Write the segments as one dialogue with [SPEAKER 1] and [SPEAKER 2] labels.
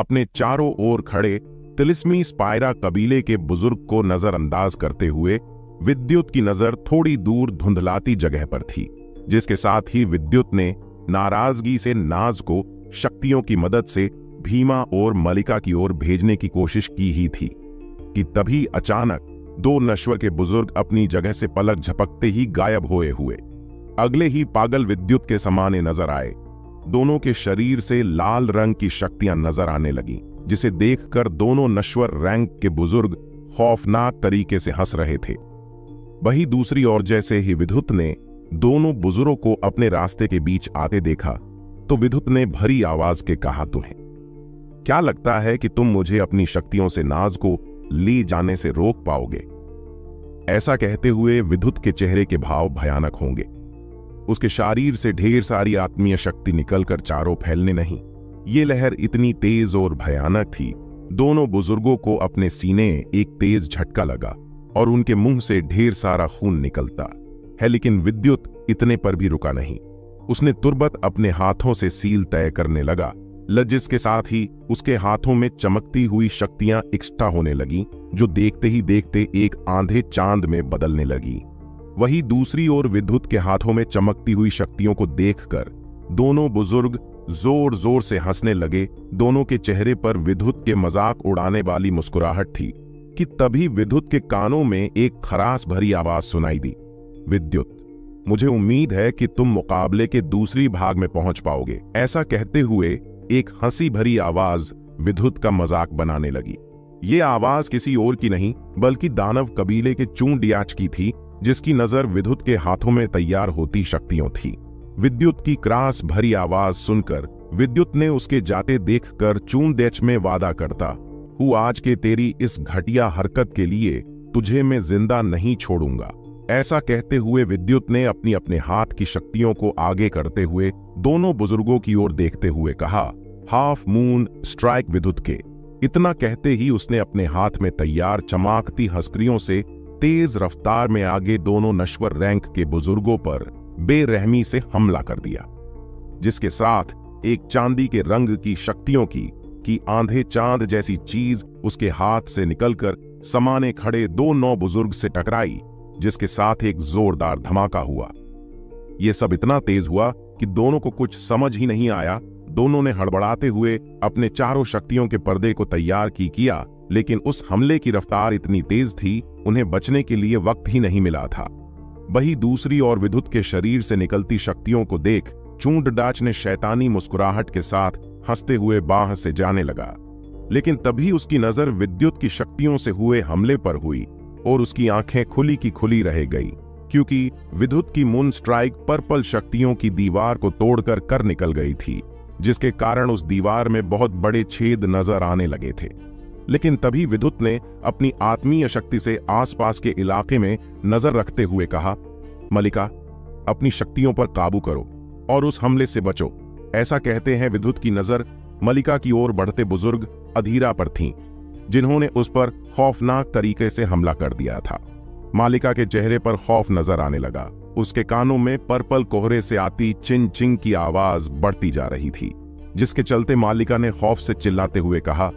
[SPEAKER 1] अपने चारों ओर खड़े तिलिस्मी स्पायरा कबीले के बुज़ुर्ग को नजरअंदाज करते हुए विद्युत की नज़र थोड़ी दूर धुंधलाती जगह पर थी, जिसके साथ ही विद्युत ने नाराज़गी से नाज को शक्तियों की मदद से भीमा और मलिका की ओर भेजने की कोशिश की ही थी, कि तभी अचानक दो नश्वर के बुज़ुर्ग अपनी जगह से पलक झपकते ही गायब हुए हुए। अगले ही पागल विद्युत के समाने नज़र आए। दोनों के शरीर से लाल रंग की शक्तियाँ नज़र आने लगी, जिसे देखकर दोनों नश्वर रैंक के बुज़ुर्ग खौफनाक तरीके से हंस रहे थे। वही दूसरी ओर जैसे ही विद्युत ने दोनों बुज़ुर्गों को अपने रास्ते के बीच आते देखा तो विद्युत ने भरी आवाज़ के कहा, तुम्हें क्या लगता है कि तुम मुझे अपनी शक्तियों से नाज को ले जाने से रोक पाओगे? ऐसा कहते हुए विद्युत के चेहरे के भाव भयानक होंगे। उसके शरीर से ढेर सारी आत्मीय शक्ति निकलकर चारों फैलने नहीं। ये लहर इतनी तेज और भयानक थी। दोनों बुज़ुर्गों को अपने सीने एक तेज झटका लगा और उनके मुँह से ढेर सारा खून निकलता। है लेकिन विद्युत इतने पर भी रुका नहीं। उसने तुरबत अपने हाथों से सील तय करने लगा। लज्जिस के साथ ही उसके हाथों में चमकती हुई शक्तियाँ इकट्ठा होने लगी, जो देखते ही देखते एक आंधे चाँद में बदलने लगी। वही दूसरी ओर विद्युत के हाथों में चमकती हुई शक्तियों को देखकर दोनों बुज़ुर्ग ज़ोर ज़ोर से हंसने लगे। दोनों के चेहरे पर विद्युत के मज़ाक उड़ाने वाली मुस्कुराहट थी कि तभी विद्युत के कानों में एक खरास भरी आवाज़ सुनाई दी। विद्युत, मुझे उम्मीद है कि तुम मुकाबले के दूसरी भाग में पहुँच पाओगे। ऐसा कहते हुए एक हँसी भरी आवाज़ विद्युत का मज़ाक बनाने लगी। ये आवाज़ किसी और की नहीं, बल्कि दानव कबीले के चूंडियाच की थी। जिसकी नज़र विद्युत के हाथों में तैयार होती शक्तियों थी। विद्युत की क्रास भरी आवाज़ सुनकर विद्युत ने उसके जाते देखकर चूंदेच में वादा करता, हूँ, आज के तेरी इस घटिया हरकत के लिए तुझे मैं ज़िंदा नहीं छोड़ूँगा। ऐसा कहते हुए विद्युत ने अपनी अपने हाथ की शक्तियों को आगे करते हुए दोनों बुज़ुर्गों की ओर देखते हुए कहा, हाफ़ मून स्ट्राइक विद्युत के। इतना कहते ही उसने अपने हाथ में तैयार चमाकती हस्क्रियों से तेज रफ्तार में आगे दोनों नश्वर रैंक के बुज़ुर्गों पर बेरहमी से हमला कर दिया, जिसके साथ एक चांदी के रंग की शक्तियों की, कि आंधे चाँद जैसी चीज़ उसके हाथ से निकलकर समाने खड़े दो नौ बुज़ुर्ग से टकराई, जिसके साथ एक जोरदार धमाका हुआ। यह सब इतना तेज हुआ कि दोनों को कुछ समझ ही नहीं आया। दोनों ने हड़बड़ाते हुए अपने चारों शक्तियों के पर्दे को तैयार की किया, लेकिन उस हमले की रफ्तार इतनी तेज थी उन्हें बचने के लिए वक्त ही नहीं मिला था। वही दूसरी ओर विद्युत के शरीर से निकलती शक्तियों को देख चूंड डाच ने शैतानी मुस्कुराहट के साथ हँसते हुए बाह से जाने लगा। लेकिन तभी उसकी नज़र विद्युत की शक्तियों से हुए हमले पर हुई और उसकी आँखें खुली की खुली रह गई, क्योंकि विद्युत की मून स्ट्राइक पर्पल शक्तियों की दीवार को तोड़कर कर निकल गई थी, जिसके कारण उस दीवार में बहुत बड़े छेद नज़र आने लगे थे। लेकिन तभी विद्युत ने अपनी आत्मीय शक्ति से आसपास के इलाके में नज़र रखते हुए कहा मलिका अपनी शक्तियों पर काबू करो और उस हमले से बचो। ऐसा कहते हैं विद्युत की नज़र मलिका की ओर बढ़ते बुज़ुर्ग अधीरा पर थीं, जिन्होंने उस पर खौफनाक तरीके से हमला कर दिया था। मालिका के चेहरे पर खौफ नज़र आने लगा। उसके कानों में पर्पल कोहरे से आती चिंग चिंग की आवाज़ बढ़ती जा रही थी जिसके चलते मालिका ने खौफ से चिल्लाते हुए कहा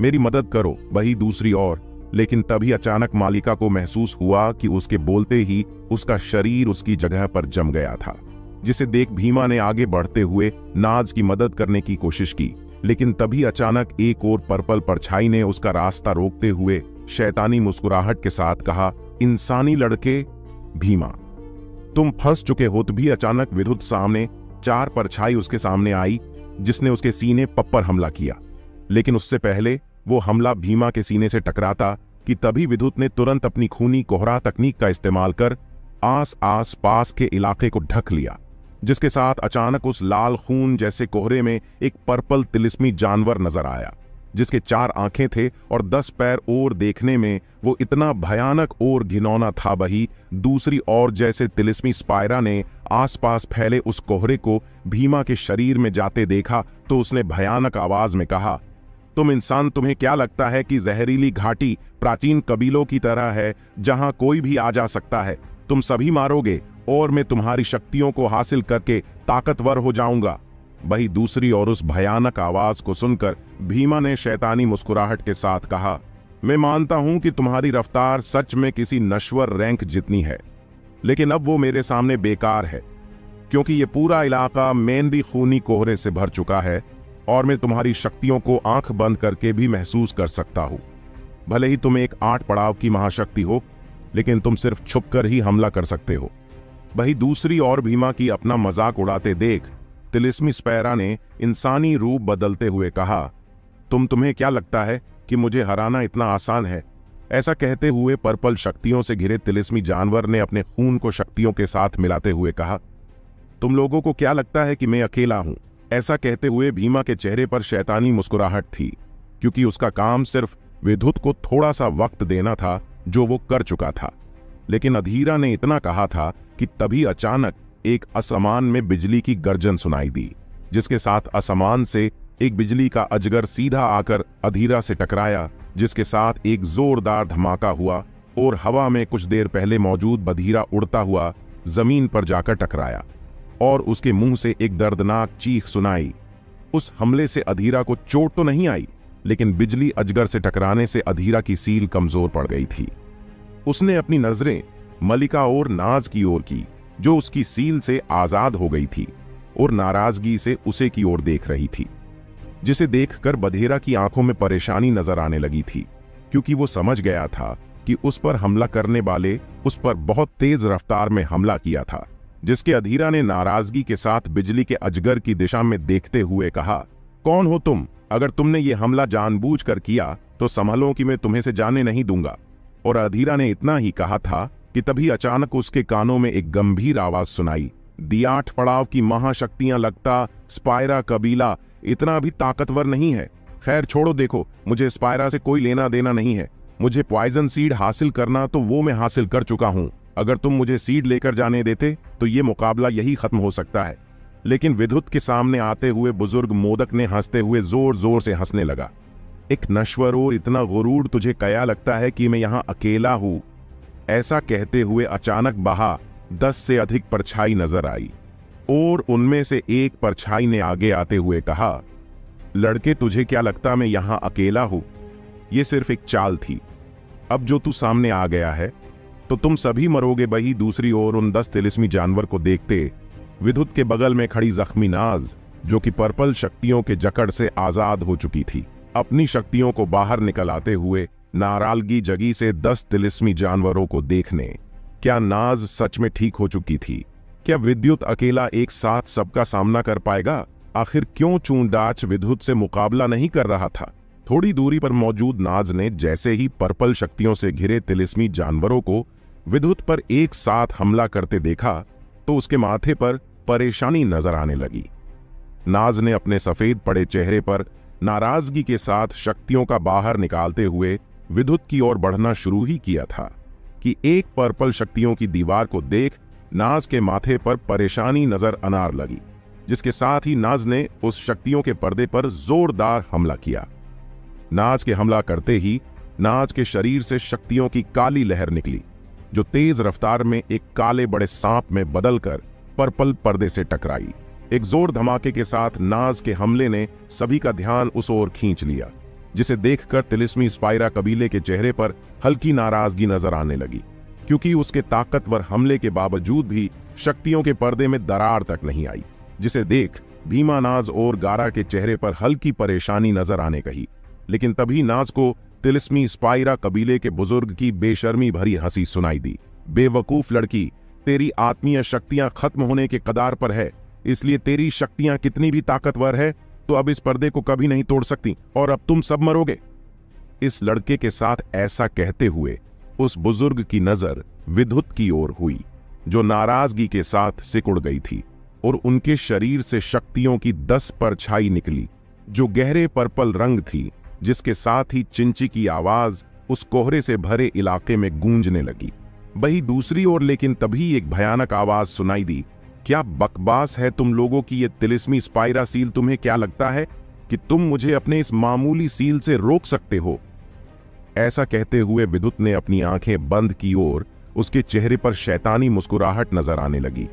[SPEAKER 1] मेरी मदद करो, वही दूसरी ओर। लेकिन तभी अचानक मालिका को महसूस हुआ कि उसके बोलते ही उसका शरीर उसकी जगह पर जम गया था, जिसे देख भीमा ने आगे बढ़ते हुए नाज की मदद करने की कोशिश की। लेकिन तभी अचानक एक और पर्पल परछाई ने उसका रास्ता रोकते हुए शैतानी मुस्कुराहट के साथ कहा, इंसानी लड़के, भीमा, तुम फंस चुके हो तो भी अचानक विद्युत सामने चार परछाई उसके सामने आई, जिसने उसके सीने पप्पर हमला किया। लेकिन उससे पहले वो हमला भीमा के सीने से टकराता कि तभी विद्युत ने तुरंत अपनी खूनी कोहरा तकनीक का इस्तेमाल कर आस आस पास के इलाके को ढक लिया, जिसके साथ अचानक उस लाल खून जैसे कोहरे में एक पर्पल तिलिस्मी जानवर नज़र आया, जिसके चार आँखें थे और दस पैर और देखने में वो इतना भयानक और घिनौना था बही, दूसरी ओर जैसे तिलिस्मी स्पायरा ने आसपास फैले उस कोहरे को भीमा के शरीर में जाते देखा तो उसने भयानक आवाज़ में कहा तुम इंसान तुम्हें क्या लगता है कि जहरीली घाटी प्राचीन कबीलों की तरह है, जहाँ कोई भी आ जा सकता है? तुम सभी मारोगे, और मैं तुम्हारी शक्तियों को हासिल करके ताकतवर हो जाऊँगा। वही दूसरी ओर उस भयानक आवाज़ को सुनकर भीमा ने शैतानी मुस्कुराहट के साथ कहा, मैं मानता हूँ कि तुम्हारी रफ्तार सच में किसी नश्वर रैंक जितनी है, लेकिन अब वो मेरे सामने बेकार है, क्योंकि ये पूरा इलाका मेनरी खूनी कोहरे से भर चुका है और मैं तुम्हारी शक्तियों को आँख बंद करके भी महसूस कर सकता हूँ। भले ही तुम एक आठ पड़ाव की महाशक्ति हो, लेकिन तुम सिर्फ़ छुपकर ही हमला कर सकते हो। वही दूसरी और भीमा की अपना मज़ाक उड़ाते देख, तिलिस्मी स्पैरा ने इंसानी रूप बदलते हुए कहा, तुम तुम्हें क्या लगता है कि मुझे हराना इतना आसान है? ऐसा कहते हुए पर्पल शक्तियों से घिरे तिलिस्मी जानवर ने अपने खून को शक्तियों के साथ मिलाते हुए कहा, तुम लोगों को क्या लगता है कि मैं अकेला हूँ? ऐसा कहते हुए भीमा के चेहरे पर शैतानी मुस्कुराहट थी, क्योंकि उसका काम सिर्फ़ विद्युत को थोड़ा सा वक्त देना था, जो वो कर चुका था। लेकिन अधीरा ने इतना कहा था कि तभी अचानक एक असमान में बिजली की गर्जन सुनाई दी, जिसके साथ असमान से एक बिजली का अजगर सीधा आकर अधीरा से टकराया, जिसके साथ एक जोरदार धमाका हुआ और हवा में कुछ देर पहले मौजूद बधीरा उड़ता हुआ ज़मीन पर जाकर टकराया। और उसके मुँह से एक दर्दनाक चीख सुनाई। उस हमले से अधीरा को चोट तो नहीं आई, लेकिन बिजली अजगर से टकराने से अधीरा की सील कमज़ोर पड़ गई थी। उसने अपनी नज़रें मलिका और नाज की ओर की, जो उसकी सील से आज़ाद हो गई थी, और नाराज़गी से उसे की ओर देख रही थी, जिसे देखकर बधेरा की आँखों में परेशानी नज़र आने लगी थी, क्योंकि वो समझ गया था कि उस पर हमला करने वाले उस पर बहुत तेज रफ्तार में हमला किया था। जिसके अधीरा ने नाराज़गी के साथ बिजली के अजगर की दिशा में देखते हुए कहा, कौन हो तुम? अगर तुमने ये हमला जानबूझकर किया तो संभलो कि मैं तुम्हें से जाने नहीं दूँगा। और अधीरा ने इतना ही कहा था कि तभी अचानक उसके कानों में एक गंभीर आवाज़ सुनाई दियाठ पड़ाव की महाशक्तियाँ लगता, स्पायरा कबीला, इतना भी ताकतवर नहीं है। खैर, छोड़ो देखो, मुझे स्पायरा से कोई लेना देना नहीं है। मुझे पॉइजन सीड हासिल करना तो वो मैं हासिल कर चुका हूँ। अगर तुम मुझे सीड लेकर जाने देते तो ये मुकाबला यही खत्म हो सकता है। लेकिन विद्युत के सामने आते हुए बुज़ुर्ग मोदक ने हँसते हुए ज़ोर ज़ोर से हंसने लगा। एक नश्वर और इतना गुरूर तुझे कया लगता है कि मैं यहाँ अकेला हूँ? ऐसा कहते हुए अचानक बहा, दस से अधिक परछाई नज़र आई। और उनमें से एक परछाई ने आगे आते हुए कहा, लड़के तुझे क्या लगता मैं यहाँ अकेला हूँ? यह सिर्फ़ एक चाल थी। अब जो तू सामने आ गया है तो तुम सभी मरोगे बही दूसरी ओर उन दस तिलिस्मी जानवर को देखते विद्युत के बगल में खड़ी जख्मी नाज, जो कि पर्पल शक्तियों के जकड़ से आज़ाद हो चुकी थी। अपनी शक्तियों को बाहर निकल आते हुए नारालगी जगी से दस तिलिस्मी जानवरों को देखने, क्या नाज सच में ठीक हो चुकी थी? क्या विद्युत अकेला एक साथ सबका सामना कर पाएगा? आखिर क्यों चूंडाच विद्युत से मुकाबला नहीं कर रहा था? थोड़ी दूरी पर मौजूद नाज ने जैसे ही पर्पल शक्तियों से घिरे तिलिस्मी जानवरों को विद्युत पर एक साथ हमला करते देखा तो उसके माथे पर परेशानी नज़र आने लगी। नाज ने अपने सफ़ेद पड़े चेहरे पर नाराज़गी के साथ शक्तियों का बाहर निकालते हुए विद्युत की ओर बढ़ना शुरू ही किया था, कि एक पर्पल शक्तियों की दीवार को देख नाज के माथे पर परेशानी नज़र अनार लगी, जिसके साथ ही नाज ने उस शक्तियों के पर्दे पर जोरदार हमला किया। नाज के हमला करते ही नाज के शरीर से शक्तियों की काली लहर निकली। जो तेज रफ्तार में एक काले बड़े सांप में बदलकर पर्पल पर्दे से टकराई। एक ज़ोर धमाके के साथ नाज के हमले ने सभी का ध्यान उस ओर खींच लिया, जिसे देखकर तिलिस्मी स्पाइरा कबीले के चेहरे पर हल्की नाराज़गी नज़र आने लगी, क्योंकि उसके ताकतवर हमले के बावजूद भी शक्तियों के पर्दे में दरार तक नहीं आई, जिसे देख भीमा नाज और गारा के चेहरे पर हल्की परेशानी नज़र आने कही। लेकिन तभी नाज को तिलिस्मी स्पाइरा कबीले के बुज़ुर्ग की बेशर्मी भरी हँसी सुनाई दी। बेवकूफ़ लड़की, तेरी आत्मीय शक्तियाँ खत्म होने के कदार पर है, इसलिए तेरी शक्तियाँ कितनी भी ताकतवर है तो अब इस पर्दे को कभी नहीं तोड़ सकती, और अब तुम सब मरोगे। इस लड़के के साथ ऐसा कहते हुए, उस बुज़ुर्ग की नज़र विद्युत की ओर हुई, जो नाराज़गी के साथ सिकुड़ गई थी, और उनके शरीर से शक्तियों की दस परछाई निकली, जो गहरे पर्पल रंग थी। जिसके साथ ही चिंची की आवाज़ उस कोहरे से भरे इलाके में गूंजने लगी। वही दूसरी ओर लेकिन तभी एक भयानक आवाज़ सुनाई दी। क्या बकबास है तुम लोगों की ये तिलिस्मी स्पाइरा सील तुम्हें क्या लगता है कि तुम मुझे अपने इस मामूली सील से रोक सकते हो? ऐसा कहते हुए विद्युत ने अपनी आँखें बंद की ओर उसके चेहरे पर शैतानी मुस्कुराहट नज़र आने लगी,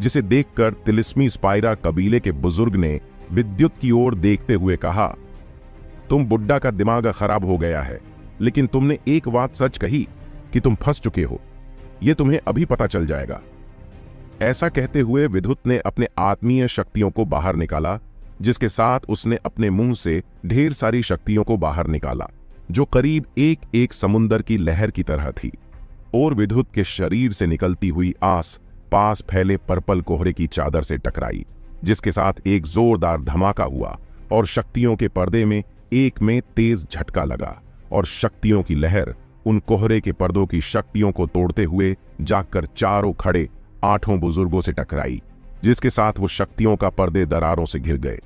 [SPEAKER 1] जिसे देखकर तिलिस्मी स्पाइरा कबीले के बुज़ुर्ग ने विद्युत की ओर देखते हुए कहा तुम बुड्ढा का दिमाग खराब हो गया है। लेकिन तुमने एक बात सच कही कि तुम फंस चुके हो। यह तुम्हें अभी पता चल जाएगा। ऐसा कहते हुए विद्युत ने अपने आत्मीय शक्तियों को बाहर निकाला, जिसके साथ उसने अपने मुँह से ढेर सारी शक्तियों को बाहर निकाला, जो करीब एक एक समुन्दर की लहर की तरह थी। और विद्युत के शरीर से निकलती हुई आस पास फैले पर्पल कोहरे की चादर से टकराई, जिसके साथ एक जोरदार धमाका हुआ और शक्तियों के पर्दे में एक में तेज झटका लगा और शक्तियों की लहर उन कोहरे के पर्दों की शक्तियों को तोड़ते हुए जाकर चारों खड़े आठों बुज़ुर्गों से टकराई, जिसके साथ वो शक्तियों का पर्दे दरारों से घिर गए।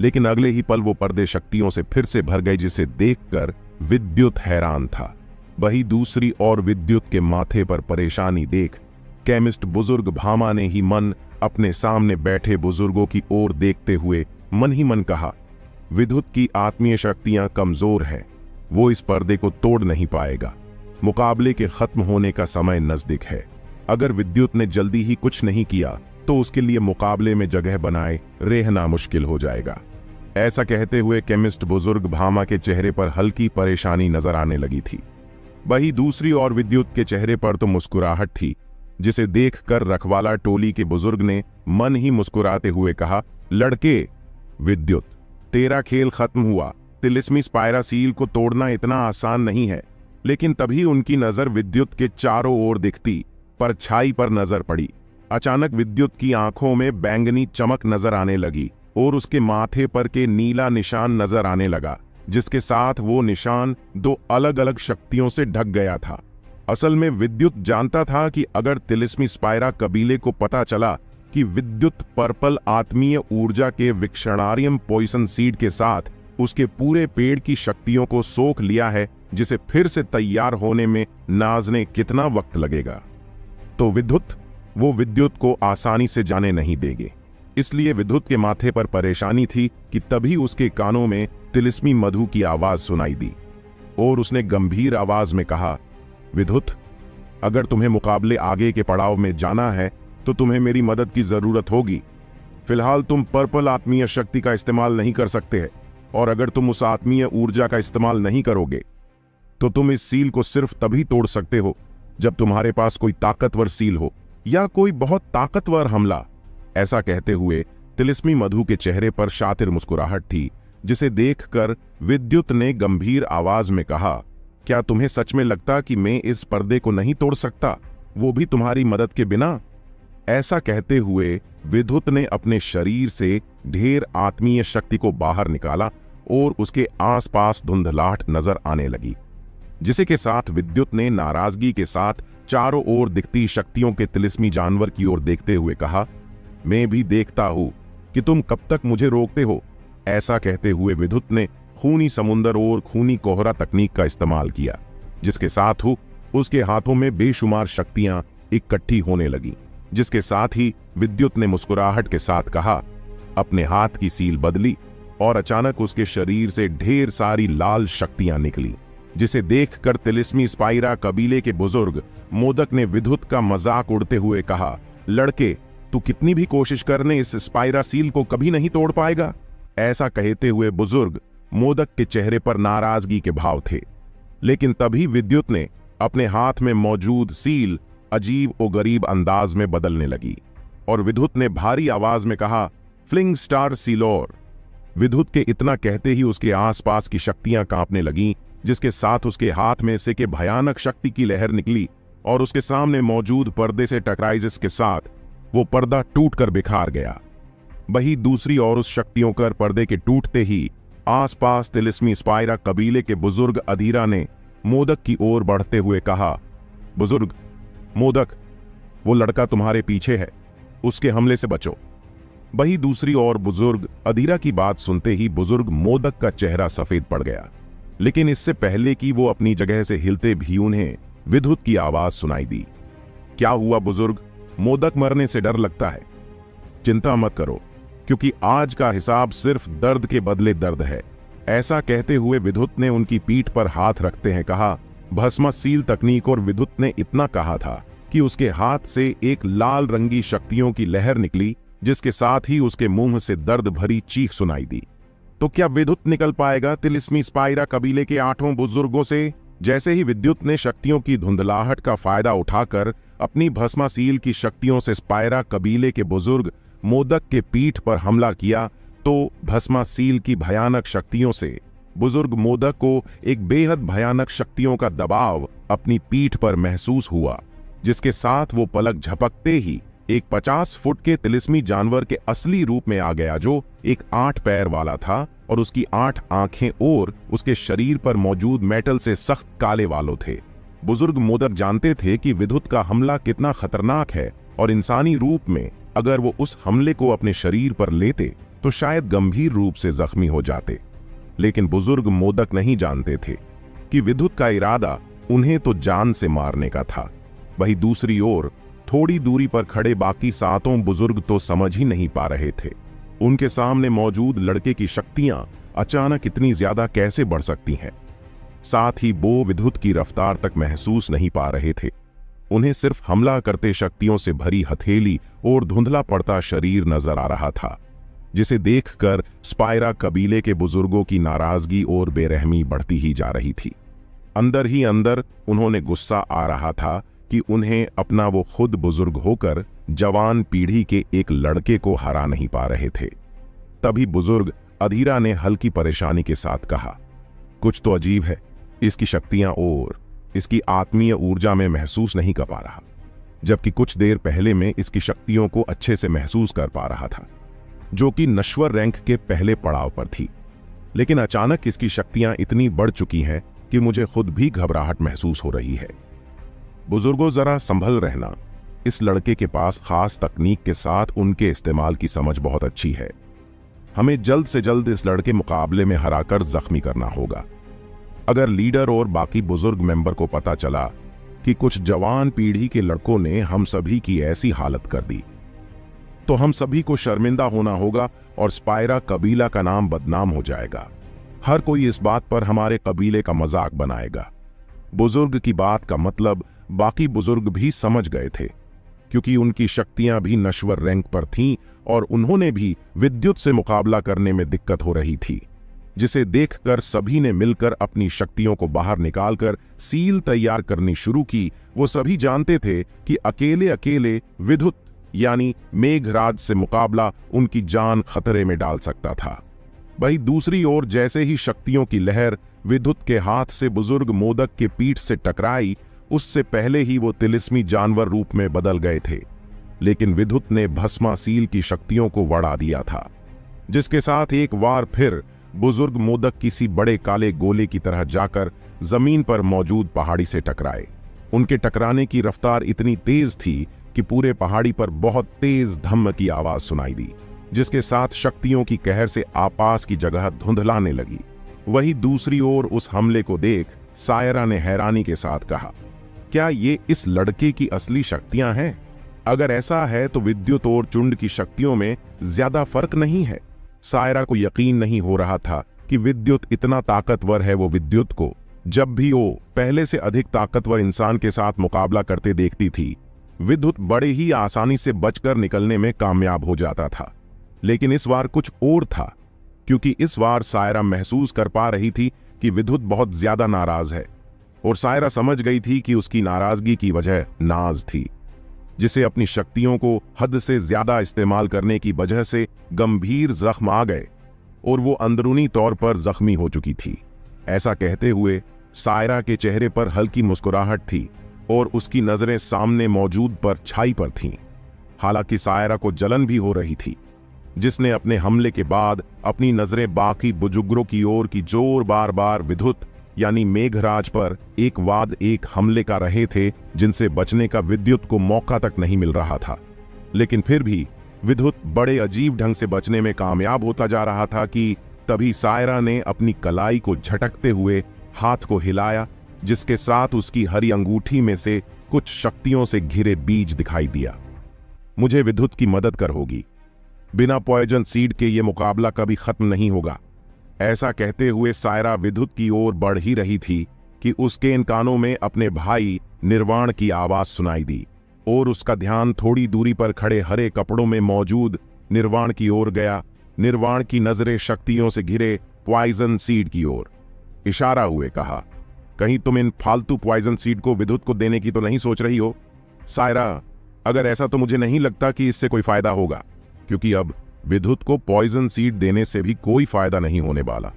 [SPEAKER 1] लेकिन अगले ही पल वो पर्दे शक्तियों से फिर से भर गए, जिसे देखकर विद्युत हैरान था। वही दूसरी और विद्युत के माथे पर परेशानी देख केमिस्ट बुज़ुर्ग भामा ने ही मन अपने सामने बैठे बुज़ुर्गों की ओर देखते हुए मन ही मन कहा विद्युत की आत्मीय शक्तियाँ कमज़ोर हैं। वो इस पर्दे को तोड़ नहीं पाएगा। मुकाबले के खत्म होने का समय नज़दीक है। अगर विद्युत ने जल्दी ही कुछ नहीं किया तो उसके लिए मुकाबले में जगह बनाए रहना मुश्किल हो जाएगा। ऐसा कहते हुए केमिस्ट बुज़ुर्ग भामा के चेहरे पर हल्की परेशानी नज़र आने लगी थी। वही दूसरी ओर विद्युत के चेहरे पर तो मुस्कुराहट थी, जिसे देखकर रखवाला टोली के बुज़ुर्ग ने मन ही मुस्कुराते हुए कहा, लड़के, विद्युत। तेरा खेल खत्म हुआ। तिलिस्मी स्पायरा सील को तोड़ना इतना आसान नहीं है, लेकिन तभी उनकी नज़र विद्युत के चारों ओर दिखती परछाई पर नज़र पड़ी। अचानक विद्युत की आँखों में बैंगनी चमक नज़र आने लगी, और उसके माथे पर के नीला निशान नज़र आने लगा, जिसके साथ वो निशान दो अलग अलग शक्तियों से ढक गया था। असल में विद्युत जानता था कि अगर तिलिस्मी स्पायरा कबीले को पता चला कि विद्युत पर्पल आत्मीय ऊर्जा के विक्षणारियम पॉइसन सीड के साथ उसके पूरे पेड़ की शक्तियों को सोख लिया है, जिसे फिर से तैयार होने में नाज ने कितना वक्त लगेगा। तो विद्युत, वो विद्युत को आसानी से जाने नहीं देंगे। इसलिए विद्युत के माथे पर परेशानी थी कि तभी उसके कानों में तिलिस्मी मधु की आवाज़ सुनाई दी, और उसने गंभीर आवाज़ में कहा, विद्युत, अगर तुम्हें मुकाबले आगे के पड़ाव में जाना है तो तुम्हें मेरी मदद की ज़रूरत होगी। फ़िलहाल तुम पर्पल आत्मीय शक्ति का इस्तेमाल नहीं कर सकते हैं, और अगर तुम उस आत्मीय ऊर्जा का इस्तेमाल नहीं करोगे तो तुम इस सील को सिर्फ़ तभी तोड़ सकते हो, जब तुम्हारे पास कोई ताकतवर सील हो, या कोई बहुत ताकतवर हमला। ऐसा कहते हुए तिलिस्मी मधु के चेहरे पर शातिर मुस्कुराहट थी, जिसे देखकर विद्युत ने गंभीर आवाज़ में कहा, क्या तुम्हें सच में लगता कि मैं इस पर्दे को नहीं तोड़ सकता? वो भी तुम्हारी मदद के बिना? ऐसा कहते हुए विद्युत ने अपने शरीर से ढेर आत्मीय शक्ति को बाहर निकाला और उसके आसपास धुंधलाहट नज़र आने लगी, जिसे के साथ विद्युत ने नाराज़गी के साथ चारों ओर दिखती शक्तियों के तिलिस्मी जानवर की ओर देखते हुए कहा, मैं भी देखता हूँ कि तुम कब तक मुझे रोकते हो। ऐसा कहते हुए विद्युत ने खूनी समुन्दर और खूनी कोहरा तकनीक का इस्तेमाल किया, जिसके साथ हो उसके हाथों में बेशुमार शक्तियाँ इकट्ठी होने लगी। जिसके साथ ही विद्युत ने मुस्कुराहट के साथ कहा, अपने हाथ की सील बदली और अचानक उसके शरीर से ढेर सारी लाल शक्तियाँ निकली, जिसे देखकर तिलिस्मी स्पाइरा कबीले के बुज़ुर्ग मोदक ने विद्युत का मज़ाक उड़ते हुए कहा, लड़के, तू कितनी भी कोशिश करने इस स्पाइरा सील को कभी नहीं तोड़ पाएगा? ऐसा कहते हुए बुज़ुर्ग मोदक के चेहरे पर नाराज़गी के भाव थे, लेकिन तभी विद्युत ने अपने हाथ में मौजूद सील अजीब और गरीब अंदाज में बदलने लगी और विद्युत ने भारी आवाज़ में कहा, फ्लिंग स्टार सीलोर। विद्युत के इतना कहते ही उसके आसपास की शक्तियाँ कांपने लगीं, जिसके साथ उसके हाथ में से के भयानक शक्ति की लहर निकली और उसके सामने मौजूद पर्दे से टकराई जिसके साथ वो पर्दा टूटकर बिखार गया। वही दूसरी और उस शक्तियों कर पर्दे के टूटते ही आसपास तिलिस्मी स्पायरा कबीले के बुज़ुर्ग अधीरा ने मोदक की ओर बढ़ते हुए कहा, बुज़ुर्ग मोदक, वो लड़का तुम्हारे पीछे है, उसके हमले से बचो। वही दूसरी ओर बुज़ुर्ग अधीरा की बात सुनते ही बुज़ुर्ग मोदक का चेहरा सफ़ेद पड़ गया, लेकिन इससे पहले कि वो अपनी जगह से हिलते भी उन्हें विद्युत की आवाज़ सुनाई दी। क्या हुआ बुज़ुर्ग? मोदक मरने से डर लगता है। चिंता मत करो, क्योंकि आज का हिसाब सिर्फ़ दर्द के बदले दर्द है। ऐसा कहते हुए विद्युत ने उनकी पीठ पर हाथ रखते हैं, कहा भस्मशील तकनीक और विद्युत ने इतना कहा था कि उसके हाथ से एक लाल रंगी शक्तियों की लहर निकली, जिसके साथ ही उसके मुँह से दर्द भरी चीख सुनाई दी। तो क्या विद्युत निकल पाएगा तिलिस्मी स्पाइरा कबीले के आठों बुज़ुर्गों से? जैसे ही विद्युत ने शक्तियों की धुंधलाहट का फ़ायदा उठाकर अपनी भस्मासील की शक्तियों से स्पायरा कबीले के बुज़ुर्ग मोदक के पीठ पर हमला किया तो भस्मासील की भयानक शक्तियों से बुज़ुर्ग मोदक को एक बेहद भयानक शक्तियों का दबाव अपनी पीठ पर महसूस हुआ, जिसके साथ वो पलक झपकते ही एक पचास फुट के तिलिस्मी जानवर के असली रूप में आ गया जो एक आठ पैर वाला था और उसकी आठ आँखें और उसके शरीर पर मौजूद मेटल से सख्त काले वालों थे। बुज़ुर्ग मोदक जानते थे कि विद्युत का हमला कितना खतरनाक है और इंसानी रूप में अगर वो उस हमले को अपने शरीर पर लेते तो शायद गंभीर रूप से जख्मी हो जाते। लेकिन बुज़ुर्ग मोदक नहीं जानते थे कि विद्युत का इरादा उन्हें तो जान से मारने का था। वही दूसरी ओर, थोड़ी दूरी पर खड़े बाकी सातों बुज़ुर्ग तो समझ ही नहीं पा रहे थे। उनके सामने मौजूद लड़के की शक्तियाँ अचानक इतनी ज़्यादा कैसे बढ़ सकती हैं? साथ ही वो विद्युत की रफ्तार तक महसूस नहीं पा रहे थे। उन्हें सिर्फ़ हमला करते शक्तियों से भरी हथेली और धुंधला पड़ता शरीर नज़र आ रहा था। जिसे देखकर स्पायरा कबीले के बुज़ुर्गों की नाराज़गी और बेरहमी बढ़ती ही जा रही थी। अंदर ही अंदर उन्होंने गुस्सा आ रहा था कि उन्हें अपना वो खुद बुज़ुर्ग होकर जवान पीढ़ी के एक लड़के को हरा नहीं पा रहे थे। तभी बुज़ुर्ग अधीरा ने हल्की परेशानी के साथ कहा, कुछ तो अजीब है, इसकी शक्तियाँ और इसकी आत्मीय ऊर्जा में महसूस नहीं कर पा रहा, जबकि कुछ देर पहले में इसकी शक्तियों को अच्छे से महसूस कर पा रहा था। जो कि नश्वर रैंक के पहले पड़ाव पर थी। लेकिन अचानक इसकी शक्तियाँ इतनी बढ़ चुकी हैं कि मुझे खुद भी घबराहट महसूस हो रही है। बुज़ुर्गों, जरा संभल रहना। इस लड़के के पास खास तकनीक के साथ उनके इस्तेमाल की समझ बहुत अच्छी है। हमें जल्द से जल्द इस लड़के मुकाबले में हराकर जख्मी करना होगा। अगर लीडर और बाकी बुज़ुर्ग मेंबर को पता चला कि कुछ जवान पीढ़ी के लड़कों ने हम सभी की ऐसी हालत कर दी तो हम सभी को शर्मिंदा होना होगा और स्पायरा कबीला का नाम बदनाम हो जाएगा। हर कोई इस बात पर हमारे कबीले का मज़ाक बनाएगा। बुज़ुर्ग की बात का मतलब बाकी बुज़ुर्ग भी समझ गए थे, क्योंकि उनकी शक्तियाँ भी नश्वर रैंक पर थीं और उन्होंने भी विद्युत से मुकाबला करने में दिक्कत हो रही थी, जिसे देखकर सभी ने मिलकर अपनी शक्तियों को बाहर निकालकर सील तैयार करनी शुरू की। वो सभी जानते थे कि अकेले अकेले विद्युत यानी मेघराज से मुकाबला उनकी जान खतरे में डाल सकता था। वही दूसरी ओर जैसे ही शक्तियों की लहर विद्युत के हाथ से बुज़ुर्ग मोदक के पीठ से टकराई, उससे पहले ही वो तिलिस्मी जानवर रूप में बदल गए थे। लेकिन विद्युत ने भस्मासील की शक्तियों को वड़ा दिया था, जिसके साथ एक बार फिर बुज़ुर्ग मोदक किसी बड़े काले गोले की तरह जाकर ज़मीन पर मौजूद पहाड़ी से टकराए। उनके टकराने की रफ्तार इतनी तेज थी कि पूरे पहाड़ी पर बहुत तेज धम्म की आवाज़ सुनाई दी, जिसके साथ शक्तियों की कहर से आपास की जगह धुंधलाने लगी। वही दूसरी ओर उस हमले को देख सायरा ने हैरानी के साथ कहा, क्या ये इस लड़के की असली शक्तियाँ हैं? अगर ऐसा है तो विद्युत और चुंड की शक्तियों में ज़्यादा फ़र्क नहीं है। सायरा को यकीन नहीं हो रहा था कि विद्युत इतना ताकतवर है वो विद्युत को। जब भी वो पहले से अधिक ताकतवर इंसान के साथ मुकाबला करते देखती थी विद्युत बड़े ही आसानी से बचकर निकलने में कामयाब हो जाता था। लेकिन इस बार कुछ और था, क्योंकि इस बार सायरा महसूस कर पा रही थी कि विद्युत बहुत ज़्यादा नाराज़ है, और सायरा समझ गई थी कि उसकी नाराज़गी की वजह नाज थी, जिसे अपनी शक्तियों को हद से ज़्यादा इस्तेमाल करने की वजह से गंभीर जख्म आ गए, और वो अंदरूनी तौर पर जख्मी हो चुकी थी। ऐसा कहते हुए सायरा के चेहरे पर हल्की मुस्कुराहट थी। और उसकी नज़रें सामने मौजूद पर छाई पर थीं। हालाँकि सायरा को जलन भी हो रही थी, जिसने अपने हमले के बाद अपनी नज़रें बाकी बुज़ुर्गों की ओर की ज़ोर बार बार विद्युत यानी मेघराज पर एक वाद एक हमले का रहे थे, जिनसे बचने का विद्युत को मौका तक नहीं मिल रहा था लेकिन फिर भी विद्युत बड़े अजीब ढंग से बचने में कामयाब होता जा रहा था कि तभी सायरा ने अपनी कलाई को झटकते हुए हाथ को हिलाया जिसके साथ उसकी हरी अंगूठी में से कुछ शक्तियों से घिरे बीज दिखाई दिया। मुझे विद्युत की मदद कर होगी। बिना पॉइजन सीड के ये मुकाबला कभी खत्म नहीं होगा। ऐसा कहते हुए सायरा विद्युत की ओर बढ़ ही रही थी कि उसके इन कानों में अपने भाई निर्वाण की आवाज़ सुनाई दी और उसका ध्यान थोड़ी दूरी पर खड़े हरे कपड़ों में मौजूद निर्वाण की ओर गया। निर्वाण की नज़रें शक्तियों से घिरे प्वाइजन सीड की ओर। इशारा हुए कहा कहीं तुम इन फालतू प्वाइजन सीड को विद्युत को देने की तो नहीं सोच रही हो? सायरा, अगर ऐसा तो मुझे नहीं लगता कि इससे कोई फ़ायदा होगा, क्योंकि अब विद्युत को पॉइजन सीड देने से भी कोई फ़ायदा नहीं होने वाला।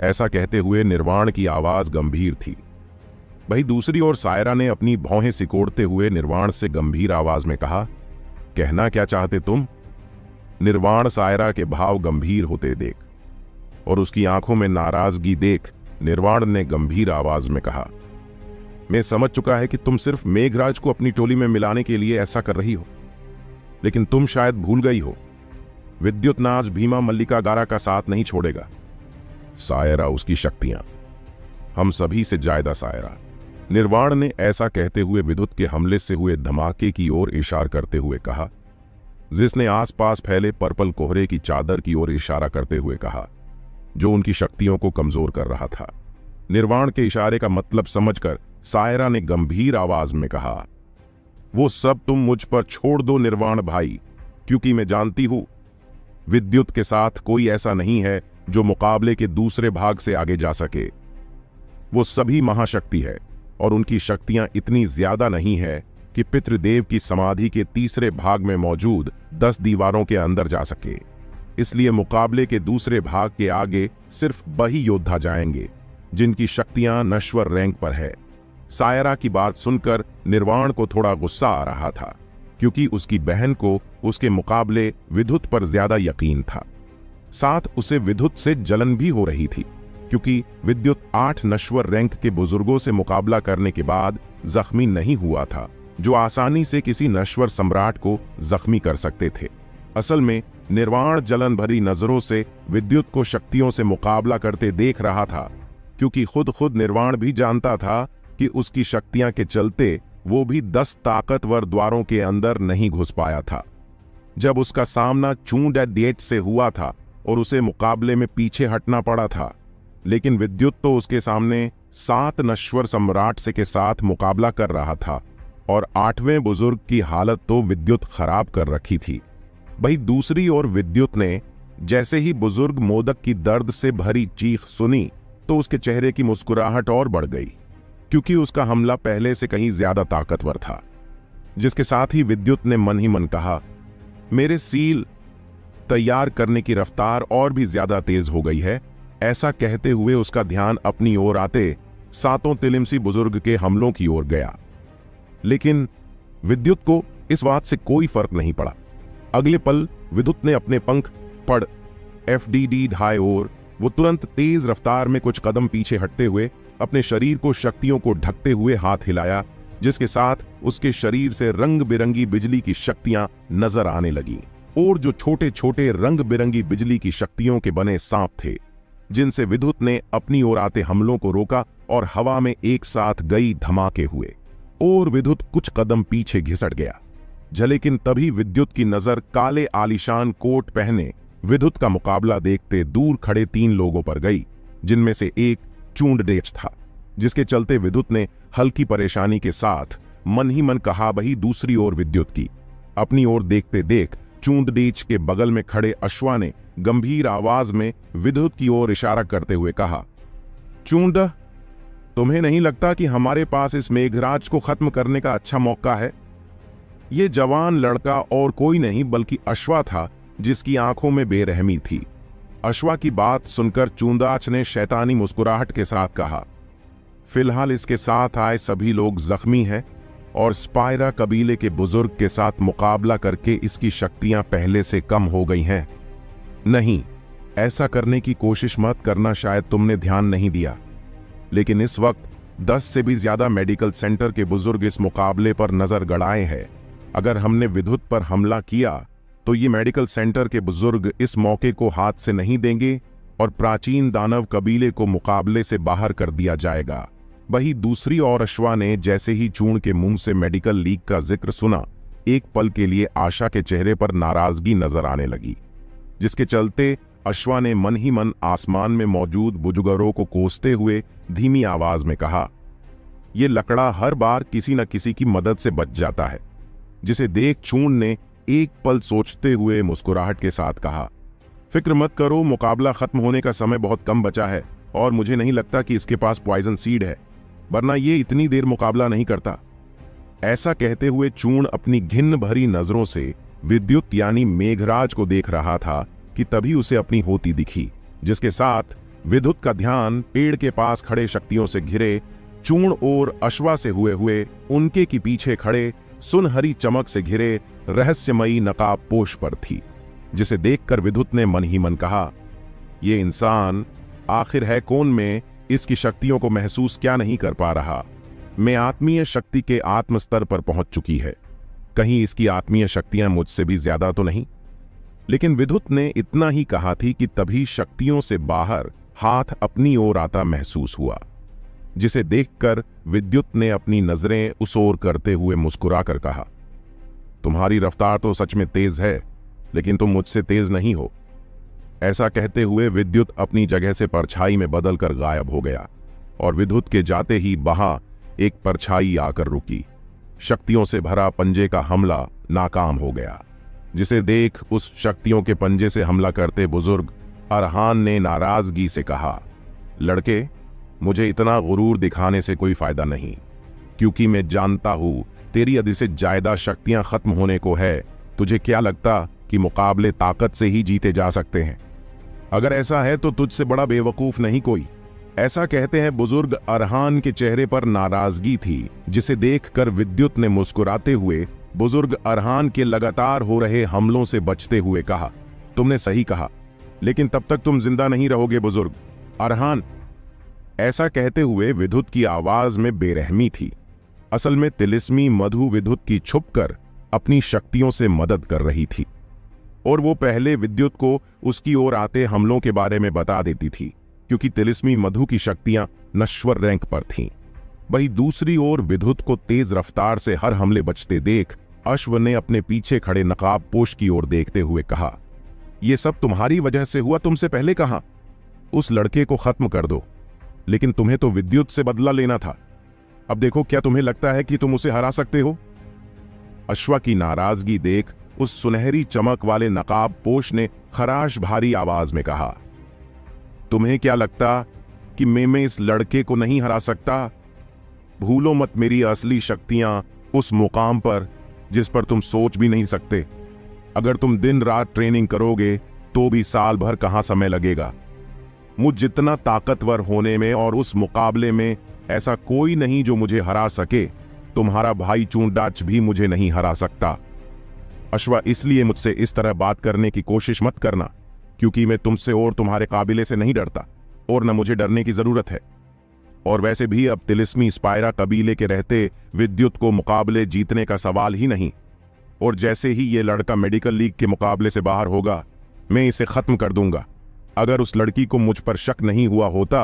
[SPEAKER 1] ऐसा कहते हुए निर्वाण की आवाज़ गंभीर थी। वही दूसरी ओर सायरा ने अपनी भौहें सिकोड़ते हुए निर्वाण से गंभीर आवाज़ में कहा, कहना क्या चाहते तुम? निर्वाण सायरा के भाव गंभीर होते देख, और उसकी आँखों में नाराज़गी देख निर्वाण ने गंभीर आवाज़ में कहा, मैं समझ चुका है कि तुम सिर्फ़ मेघराज को अपनी टोली में मिलाने के लिए ऐसा कर रही हो, लेकिन तुम शायद भूल गई हो। विद्युत नाज भीमा मल्लिका गारा का साथ नहीं छोड़ेगा। सायरा उसकी शक्तियाँ। हम सभी से जायदा सायरा। निर्वाण ने ऐसा कहते हुए विद्युत के हमले से हुए धमाके की ओर इशार करते हुए कहा, जिसने आसपास फैले पर्पल कोहरे की चादर की ओर इशारा करते हुए कहा जो उनकी शक्तियों को कमज़ोर कर रहा था। निर्वाण के इशारे का मतलब समझकर सायरा ने गंभीर आवाज़ में कहा, वो सब तुम मुझ पर छोड़ दो निर्वाण भाई, क्योंकि मैं जानती हूँ, विद्युत के साथ कोई ऐसा नहीं है जो मुकाबले के दूसरे भाग से आगे जा सके। वो सभी महाशक्ति है और उनकी शक्तियाँ इतनी ज़्यादा नहीं है कि पितृदेव की समाधि के तीसरे भाग में मौजूद दस दीवारों के अंदर जा सके। इसलिए मुकाबले के दूसरे भाग के आगे सिर्फ़ वही योद्धा जाएँगे, जिनकी शक्तियाँ नश्वर रैंक पर है। सायरा की बात सुनकर निर्वाण को थोड़ा गुस्सा आ रहा था, क्योंकि उसकी बहन को उसके मुकाबले विद्युत पर ज़्यादा यकीन था। साथ उसे विद्युत से जलन भी हो रही थी, क्योंकि विद्युत आठ नश्वर रैंक के बुज़ुर्गों से मुकाबला करने के बाद जख्मी नहीं हुआ था, जो आसानी से किसी नश्वर सम्राट को जख्मी कर सकते थे। असल में निर्वाण जलन भरी नज़रों से, विद्युत को शक्तियों से मुकाबला करते देख रहा था, क्योंकि खुद खुद निर्वाण भी जानता था कि उसकी शक्तियाँ के चलते वो भी दस ताकतवर द्वारों के अंदर नहीं घुस पाया था। जब उसका सामना चूंड एट डेट से हुआ था और उसे मुकाबले में पीछे हटना पड़ा था, लेकिन विद्युत तो उसके सामने सात नश्वर सम्राट से के साथ मुकाबला कर रहा था और आठवें बुज़ुर्ग की हालत तो विद्युत खराब कर रखी थी। वही दूसरी ओर विद्युत ने जैसे ही बुज़ुर्ग मोदक की दर्द से भरी चीख सुनी तो उसके चेहरे की मुस्कुराहट और बढ़ गई, क्योंकि उसका हमला पहले से कहीं ज़्यादा ताकतवर था, जिसके साथ ही विद्युत ने मन ही मन कहा, मेरे सील तैयार करने की रफ्तार और भी ज़्यादा तेज हो गई है। ऐसा कहते हुए उसका ध्यान अपनी ओर आते सातों तिलिमसी बुज़ुर्ग के हमलों की ओर गया। लेकिन विद्युत को इस बात से कोई फ़र्क नहीं पड़ा। अगले पल विद्युत ने अपने पंख पड़ एफ़ डी डी ढाई और वो तुरंत तेज रफ्तार में कुछ कदम पीछे हटते हुए अपने शरीर को शक्तियों को ढकते हुए हाथ हिलाया, जिसके साथ उसके शरीर से रंग बिरंगी बिजली की शक्तियाँ नज़र आने लगी। और जो छोटे छोटे रंग बिरंगी बिजली की शक्तियों के बने सांप थे, जिनसे विद्युत ने अपनी ओर आते हमलों को रोका और हवा में एक साथ गई धमाके हुए, और विद्युत कुछ कदम पीछे घिसट गया। लेकिन तभी विद्युत की नज़र काले आलिशान कोट पहने विद्युत का मुकाबला देखते दूर खड़े तीन लोगों पर गई, जिनमें से एक चूंड डेच था, जिसके चलते विद्युत ने हल्की परेशानी के साथ मन ही मन कहा वही दूसरी ओर विद्युत की। अपनी ओर देखते देख चूंद डेच के बगल में खड़े अश्वा ने गंभीर आवाज़ में विद्युत की ओर इशारा करते हुए कहा, चूंड, तुम्हें नहीं लगता कि हमारे पास इस मेघराज को खत्म करने का अच्छा मौका है? ये जवान लड़का और कोई नहीं बल्कि अश्वा था, जिसकी आँखों में बेरहमी थी। अश्वा की बात सुनकर चूंदाच ने शैतानी मुस्कुराहट के साथ कहा, फ़िलहाल इसके साथ आए सभी लोग जख्मी हैं और स्पायरा कबीले के बुज़ुर्ग के साथ मुकाबला करके इसकी शक्तियाँ पहले से कम हो गई हैं। नहीं, ऐसा करने की कोशिश मत करना, शायद तुमने ध्यान नहीं दिया। लेकिन इस वक्त दस से भी ज़्यादा मेडिकल सेंटर के बुज़ुर्ग इस मुकाबले पर नज़र गड़ाए हैं। अगर हमने विद्युत पर हमला किया तो ये मेडिकल सेंटर के बुज़ुर्ग इस मौके को हाथ से नहीं देंगे और प्राचीन दानव कबीले को मुकाबले से बाहर कर दिया जाएगा। वही दूसरी और अश्वा ने जैसे ही चूण के मुँह से मेडिकल लीग का ज़िक्र सुना, एक पल के लिए आशा के चेहरे पर नाराज़गी नज़र आने लगी, जिसके चलते अश्वा ने मन ही मन आसमान में मौजूद बुजुगरों को कोसते हुए धीमी आवाज़ में कहा यह लकड़ा हर बार किसी न किसी की मदद से बच जाता है। जिसे देख चूण ने एक पल सोचते हुए मुस्कुराहट के साथ कहा, फ़िक्र मत करो, मुकाबला खत्म होने का समय बहुत कम बचा है और मुझे नहीं लगता कि इसके पास पॉइजन सीड है, वरना ये इतनी देर मुकाबला नहीं करता। ऐसा कहते हुए चूर्ण अपनी घिन्न भरी नज़रों से विद्युत यानी मेघराज को देख रहा था कि तभी उसे अपनी होती दिखी, जिसके साथ विद्युत का ध्यान पेड़ के पास खड़े शक्तियों से घिरे, चूर्ण और अश्वा से हुए हुए उनके की पीछे खड़े सुनहरी चमक से घिरे रहस्यमयी नकाब पोष पर थी, जिसे देखकर विद्युत ने मन ही मन कहा, ये इंसान आखिर है कौन में? इसकी शक्तियों को महसूस क्या नहीं कर पा रहा? मैं आत्मीय शक्ति के आत्म स्तर पर पहुँच चुकी है। कहीं इसकी आत्मीय शक्तियाँ मुझसे भी ज़्यादा तो नहीं? लेकिन विद्युत ने इतना ही कहा थी कि तभी शक्तियों से बाहर हाथ अपनी ओर आता महसूस हुआ। जिसे देखकर विद्युत ने अपनी नज़रें उस ओर करते हुए मुस्कुराकर कहा, तुम्हारी रफ्तार तो सच में तेज है, लेकिन तुम मुझसे तेज नहीं हो। ऐसा कहते हुए विद्युत अपनी जगह से परछाई में बदलकर गायब हो गया और विद्युत के जाते ही बहा एक परछाई आकर रुकी। शक्तियों से भरा पंजे का हमला नाकाम हो गया, जिसे देख उस शक्तियों के पंजे से हमला करते बुज़ुर्ग अरहान ने नाराज़गी से कहा, लड़के मुझे इतना गुरूर दिखाने से कोई फ़ायदा नहीं, क्योंकि मैं जानता हूँ, तेरी यदि से जायदा शक्तियाँ खत्म होने को है, तुझे क्या लगता कि मुकाबले ताकत से ही जीते जा सकते हैं? अगर ऐसा है तो तुझसे बड़ा बेवकूफ़ नहीं कोई। ऐसा कहते हैं बुज़ुर्ग अरहान के चेहरे पर नाराज़गी थी, जिसे देखकर विद्युत ने मुस्कुराते हुए बुज़ुर्ग अरहान के लगातार हो रहे हमलों से बचते हुए कहा, तुमने सही कहा, लेकिन तब तक तुम ज़िंदा नहीं रहोगे बुज़ुर्ग। अरहान ऐसा कहते हुए विद्युत की आवाज़ में बेरहमी थी। असल में तिलिस्मी मधु विद्युत की छुपकर अपनी शक्तियों से मदद कर रही थी। और वो पहले विद्युत को उसकी ओर आते हमलों के बारे में बता देती थी, क्योंकि तिलिस्मी मधु की शक्तियाँ नश्वर रैंक पर थीं। वही दूसरी ओर विद्युत को तेज रफ्तार से हर हमले बचते देख, अश्व ने अपने पीछे खड़े नकाब पोष की ओर देखते हुए कहा यह सब तुम्हारी वजह से हुआ, तुमसे पहले कहा? उस लड़के को खत्म कर दो। लेकिन तुम्हें तो विद्युत से बदला लेना था। अब देखो, क्या तुम्हें लगता है कि तुम उसे हरा सकते हो? अश्वा की नाराज़गी देख उस सुनहरी चमक वाले नकाब पोष ने खराश भारी आवाज़ में कहा, तुम्हें क्या लगता कि मैं मैं इस लड़के को नहीं हरा सकता? भूलो मत मेरी असली शक्तियाँ उस मुकाम पर जिस पर तुम सोच भी नहीं सकते। अगर तुम दिन रात ट्रेनिंग करोगे तो भी साल भर कहाँ समय लगेगा? मुझ जितना ताकतवर होने में और उस मुकाबले में ऐसा कोई नहीं जो मुझे हरा सके। तुम्हारा भाई चूंडाच भी मुझे नहीं हरा सकता। अश्वा, इसलिए मुझसे इस तरह बात करने की कोशिश मत करना, क्योंकि मैं तुमसे और तुम्हारे काबिले से नहीं डरता, और न मुझे डरने की ज़रूरत है। और वैसे भी अब तिलिस्मी स्पायरा कबीले के रहते विद्युत को मुकाबले जीतने का सवाल ही नहीं। और जैसे ही ये लड़का मेडिकल लीग के मुकाबले से बाहर होगा, मैं इसे खत्म कर दूँगा। अगर उस लड़की को मुझ पर शक नहीं हुआ होता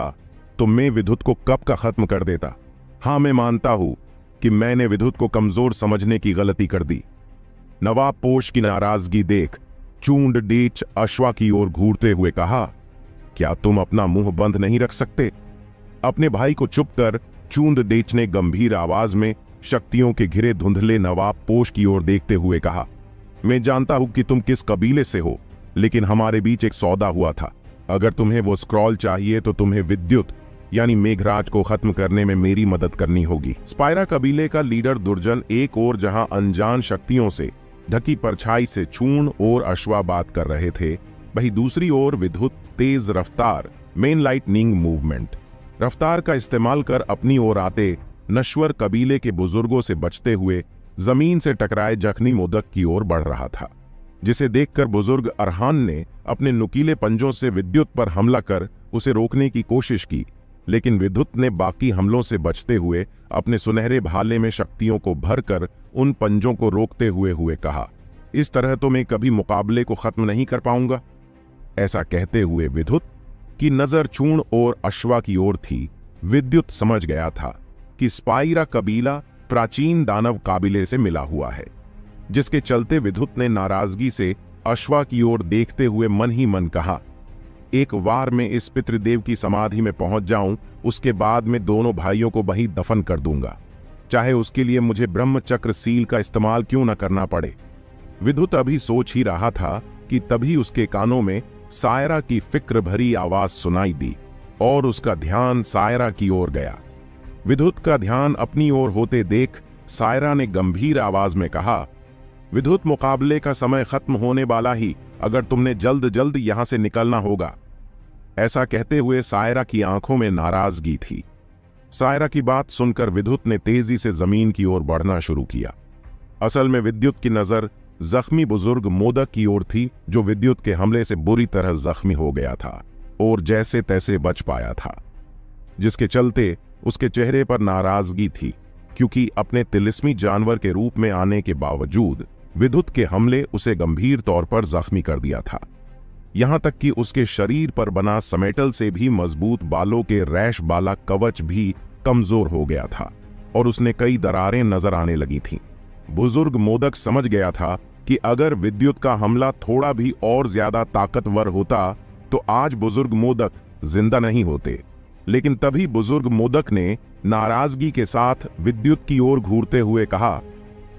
[SPEAKER 1] तो मैं विद्युत को कब का खत्म कर देता? हाँ, मैं मानता हूँ कि मैंने विद्युत को कमज़ोर समझने की गलती कर दी। नवाब पोष की नाराज़गी देख, चूंड, डीच, अश्वा की ओर घूरते हुए कहा, क्या तुम अपना मुँह बंद नहीं रख सकते? अपने भाई को चुप कर चूंद डेच ने गंभीर आवाज़ में शक्तियों के घिरे धुंधले नवाब पोष की ओर देखते हुए कहा, मैं जानता हूँ कि तुम किस कबीले से हो, लेकिन हमारे बीच एक सौदा हुआ था। अगर तुम्हें वो स्क्रॉल चाहिए तो तुम्हें विद्युत, यानी मेघराज को खत्म करने में मेरी मदद करनी होगी। स्पायरा कबीले का लीडर दुर्जन एक और जहाँ अनजान शक्तियों से, ढकी परछाई से चूर्ण और अश्वा बात कर रहे थे, वही दूसरी ओर विद्युत, तेज रफ्तार मेन लाइटनिंग मूवमेंट रफ्तार का इस्तेमाल कर अपनी ओर आते, नश्वर कबीले के बुज़ुर्गों से बचते हुए, ज़मीन से टकराए जखनी मोदक की ओर बढ़ रहा था। जिसे देखकर बुज़ुर्ग अरहान ने अपने नुकीले पंजों से विद्युत पर हमला कर उसे रोकने की कोशिश की, लेकिन विद्युत ने बाकी हमलों से बचते हुए अपने सुनहरे भाले में शक्तियों को भरकर उन पंजों को रोकते हुए हुए कहा, इस तरह तो मैं कभी मुकाबले को खत्म नहीं कर पाऊँगा। ऐसा कहते हुए विद्युत की नज़र चूर्ण और अश्वा की ओर थी। विद्युत समझ गया था कि स्पाइरा कबीला प्राचीन दानव काबिले से मिला हुआ है। जिसके चलते विद्युत ने नाराज़गी से अश्वा की ओर देखते हुए मन ही मन कहा, एक वार में इस पितृदेव की समाधि में पहुँच जाऊँ, उसके बाद में दोनों भाइयों को वहीं दफन कर दूँगा। चाहे उसके लिए मुझे ब्रह्मचक्र सील का इस्तेमाल क्यों न करना पड़े? विद्युत अभी सोच ही रहा था कि तभी उसके कानों में सायरा की फ़िक्र भरी आवाज़ सुनाई दी और उसका ध्यान सायरा की ओर गया। विद्युत का ध्यान अपनी ओर होते देख सायरा ने गंभीर आवाज़ में कहा विद्युत मुकाबले का समय खत्म होने वाला ही अगर तुमने जल्द जल्द यहाँ से निकलना होगा। ऐसा कहते हुए सायरा की आँखों में नाराज़गी थी। सायरा की बात सुनकर विद्युत ने तेज़ी से ज़मीन की ओर बढ़ना शुरू किया। असल में विद्युत की नज़र जख्मी बुज़ुर्ग मोदक की ओर थी, जो विद्युत के हमले से बुरी तरह जख्मी हो गया था और जैसे तैसे बच पाया था। जिसके चलते उसके चेहरे पर नाराज़गी थी, क्योंकि अपने तिलिस्मी जानवर के रूप में आने के बावजूद विद्युत के हमले उसे गंभीर तौर पर जख्मी कर दिया था यहाँ तक कि उसके शरीर पर बना समेटल से भी मज़बूत बालों के रैश बाला कवच भी कमज़ोर हो गया था और उसने कई दरारें नज़र आने लगी थीं। बुज़ुर्ग मोदक समझ गया था कि अगर विद्युत का हमला थोड़ा भी और ज़्यादा ताकतवर होता तो आज बुज़ुर्ग मोदक ज़िंदा नहीं होते लेकिन तभी बुज़ुर्ग मोदक ने नाराज़गी के साथ विद्युत की ओर घूरते हुए कहा,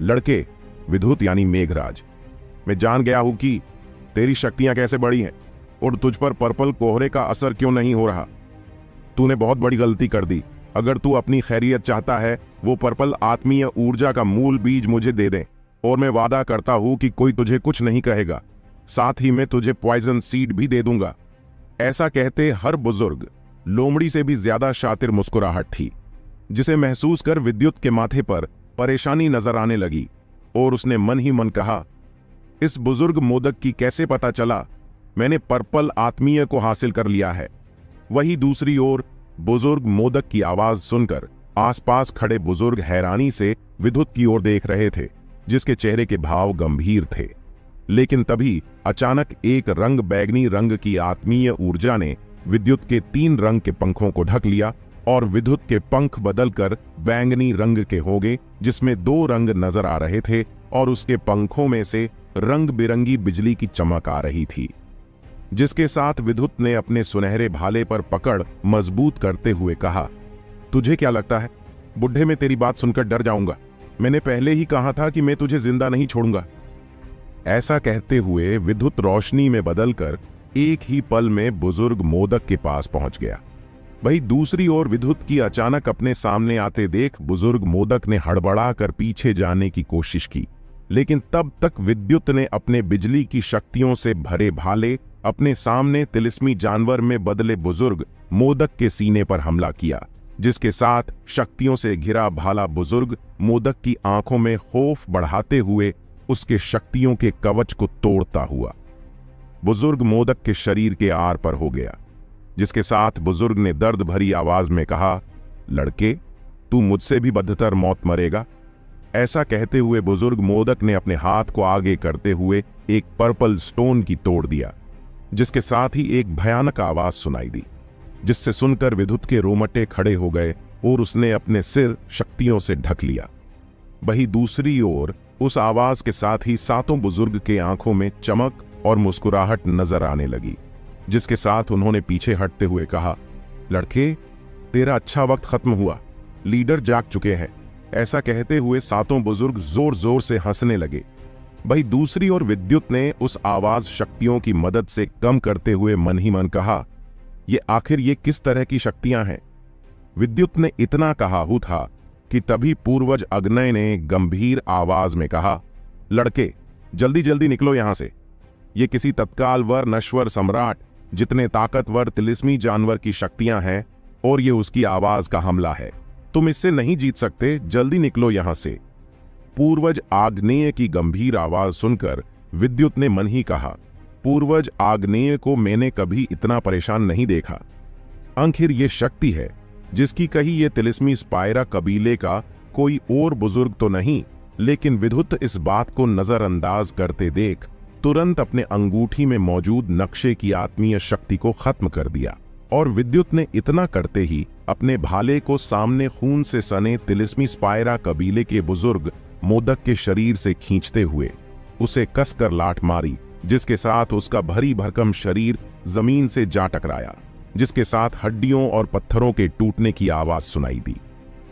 [SPEAKER 1] लड़के विद्युत यानी मेघराज। मैं जान गया हूँ कि तेरी शक्तियाँ कैसे बड़ी हैं, और तुझ पर पर्पल कोहरे का असर क्यों नहीं हो रहा? तूने बहुत बड़ी गलती कर दी। अगर तू अपनी खैरियत चाहता है, वो पर्पल आत्मीय ऊर्जा का मूल बीज मुझे दे दे, और मैं वादा करता हूँ कि कोई तुझे कुछ नहीं कहेगा। साथ ही मैं तुझे पॉइजन सीड भी दे दूँगा। ऐसा कहते हर बुज़ुर्ग, लोमड़ी से भी ज़्यादा शातिर मुस्कुराहट थी, जिसे महसूस कर विद्युत के माथे पर परेशानी नज़र आने लगी। और उसने मन ही मन कहा, इस बुज़ुर्ग मोदक की कैसे पता चला? मैंने पर्पल आत्मीय को हासिल कर लिया है। वही दूसरी ओर, बुज़ुर्ग मोदक की आवाज़ सुनकर आसपास खड़े बुज़ुर्ग हैरानी से विद्युत की ओर देख रहे थे, जिसके चेहरे के भाव गंभीर थे। लेकिन तभी अचानक एक रंग बैगनी रंग की आत्मीय ऊर्जा ने विद्युत के तीन रंग के पंखों को ढक लिया और विद्युत के पंख बदलकर बैंगनी रंग के हो गए जिसमें दो रंग नज़र आ रहे थे और उसके पंखों में से रंग बिरंगी बिजली की चमक आ रही थी, जिसके साथ विद्युत ने अपने सुनहरे भाले पर पकड़ मज़बूत करते हुए कहा, तुझे क्या लगता है? बुढ़े में तेरी बात सुनकर डर जाऊँगा। मैंने पहले ही कहा था कि मैं तुझे ज़िंदा नहीं छोड़ूँगा। ऐसा कहते हुए विद्युत रोशनी में बदलकर एक ही पल में बुज़ुर्ग मोदक के पास पहुँच गया। वही दूसरी ओर विद्युत की अचानक अपने सामने आते देख बुज़ुर्ग मोदक ने हड़बड़ा कर पीछे जाने की कोशिश की। लेकिन तब तक विद्युत ने अपने बिजली की शक्तियों से भरे भाले, अपने सामने तिलिस्मी जानवर में बदले बुज़ुर्ग मोदक के सीने पर हमला किया, जिसके साथ शक्तियों से घिरा भाला बुज़ुर्ग मोदक की आँखों में खौफ बढ़ाते हुए उसके शक्तियों के कवच को तोड़ता हुआ। बुज़ुर्ग मोदक के शरीर के आर पर हो गया। जिसके साथ बुज़ुर्ग ने दर्द भरी आवाज़ में कहा, लड़के, तू मुझसे भी बदतर मौत मरेगा। ऐसा कहते हुए बुज़ुर्ग मोदक ने अपने हाथ को आगे करते हुए एक पर्पल स्टोन की तोड़ दिया, जिसके साथ ही एक भयानक आवाज़ सुनाई दी, जिससे सुनकर विद्युत के रोमटे खड़े हो गए और उसने अपने सिर शक्तियों से ढक लिया। वही दूसरी ओर उस आवाज़ के साथ ही सातों बुज़ुर्ग के आँखों में चमक और मुस्कुराहट नज़र आने लगी। जिसके साथ उन्होंने पीछे हटते हुए कहा, लड़के, तेरा अच्छा वक्त खत्म हुआ। लीडर जाग चुके हैं। ऐसा कहते हुए सातों बुज़ुर्ग ज़ोर ज़ोर से हंसने लगे। वही दूसरी ओर विद्युत ने उस आवाज़ शक्तियों की मदद से कम करते हुए मन ही मन कहा, ये आखिर ये किस तरह की शक्तियाँ हैं? विद्युत ने इतना कहा हु था कि तभी पूर्वज अग्नय ने गंभीर आवाज़ में कहा, लड़के जल्दी जल्दी निकलो यहाँ से। ये किसी तत्काल वर नश्वर सम्राट जितने ताकतवर तिलिस्मी जानवर की शक्तियाँ हैं और ये उसकी आवाज़ का हमला है। तुम इससे नहीं जीत सकते, जल्दी निकलो यहाँ से। पूर्वज आग्नेय की गंभीर आवाज़ सुनकर विद्युत ने मन ही कहा, पूर्वज आग्नेय को मैंने कभी इतना परेशान नहीं देखा। आखिर ये शक्ति है, जिसकी कही ये तिलिस्मी स्पायरा कबीले का कोई और बुज़ुर्ग तो नहीं, लेकिन विद्युत इस बात को नजरअंदाज करते देख तुरंत अपने अंगूठी में मौजूद नक्शे की आत्मीय शक्ति को खत्म कर दिया, और विद्युत ने इतना करते ही अपने भाले को सामने खून से सने तिलिस्मी स्पायरा कबीले के बुज़ुर्ग मोदक के शरीर से खींचते हुए, उसे कसकर लाठ मारी, जिसके साथ उसका भरी भरकम शरीर ज़मीन से जा टकराया, जिसके साथ हड्डियों और पत्थरों के टूटने की आवाज़ सुनाई दी।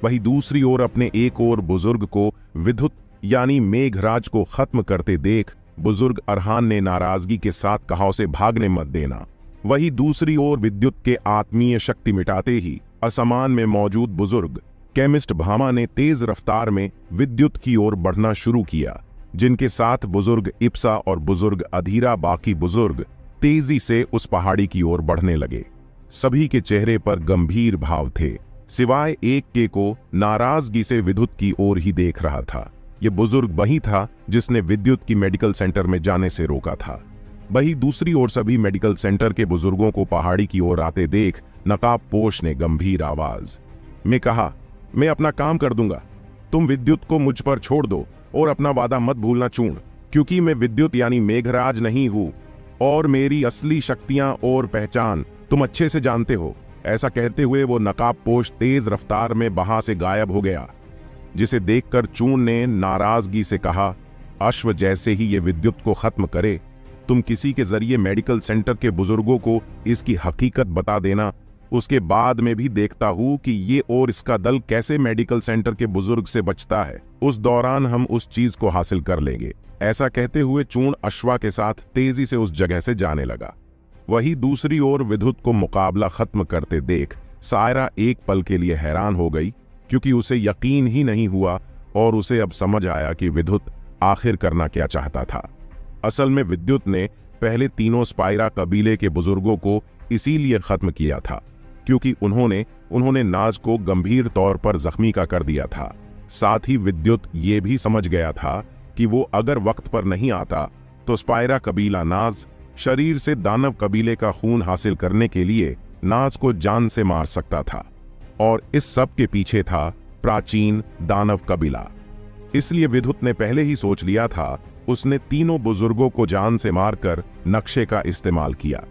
[SPEAKER 1] वही दूसरी ओर अपने एक और बुज़ुर्ग को विद्युत यानी मेघराज को खत्म करते देख बुज़ुर्ग अरहान ने नाराज़गी के साथ कहा, उसे भागने मत देना। वही दूसरी ओर विद्युत के आत्मीय शक्ति मिटाते ही असमान में मौजूद बुज़ुर्ग केमिस्ट भामा ने तेज रफ्तार में विद्युत की ओर बढ़ना शुरू किया, जिनके साथ बुज़ुर्ग इप्सा और बुज़ुर्ग अधीरा बाकी बुज़ुर्ग तेज़ी से उस पहाड़ी की ओर बढ़ने लगे। सभी के चेहरे पर गंभीर भाव थे। सिवाय एक के को नाराज़गी से विद्युत की ओर ही देख रहा था। ये बुज़ुर्ग वही था जिसने विद्युत की मेडिकल सेंटर में जाने से रोका था। वही दूसरी ओर सभी मेडिकल सेंटर के बुज़ुर्गों को पहाड़ी की ओर आते देख नकाब पोष ने गंभीर आवाज़। में कहा, मैं अपना काम कर दूँगा। तुम विद्युत को मुझ पर छोड़ दो और अपना वादा मत भूलना चूण क्योंकि मैं विद्युत यानी मेघराज नहीं हूँ और मेरी असली शक्तियाँ और पहचान तुम अच्छे से जानते हो। ऐसा कहते हुए वो नकाब पोष तेज रफ्तार में बहा से गायब हो गया। जिसे देखकर चून ने नाराज़गी से कहा, अश्व जैसे ही ये विद्युत को खत्म करे, तुम किसी के ज़रिए मेडिकल सेंटर के बुज़ुर्गों को इसकी हकीकत बता देना। उसके बाद में भी देखता हूँ कि ये और इसका दल कैसे मेडिकल सेंटर के बुज़ुर्ग से बचता है। उस दौरान हम उस चीज़ को हासिल कर लेंगे। ऐसा कहते हुए चूर्ण अश्वा के साथ तेज़ी से उस जगह से जाने लगा। वही दूसरी ओर विद्युत को मुकाबला खत्म करते देख सायरा एक पल के लिए हैरान हो गई। क्योंकि उसे यकीन ही नहीं हुआ और उसे अब समझ आया कि विद्युत आखिर करना क्या चाहता था। असल में विद्युत ने पहले तीनों स्पाइरा कबीले के बुज़ुर्गों को इसीलिए खत्म किया था, क्योंकि उन्होंने उन्होंने नाज को गंभीर तौर पर जख्मी का कर दिया था। साथ ही विद्युत ये भी समझ गया था कि वो अगर वक्त पर नहीं आता तो स्पायरा कबीला नाज शरीर से दानव कबीले का खून हासिल करने के लिए नाज को जान से मार सकता था। और इस सब के पीछे था प्राचीन दानव कबीला। इसलिए विद्युत ने पहले ही सोच लिया था, उसने तीनों बुज़ुर्गों को जान से मारकर नक्शे का इस्तेमाल किया,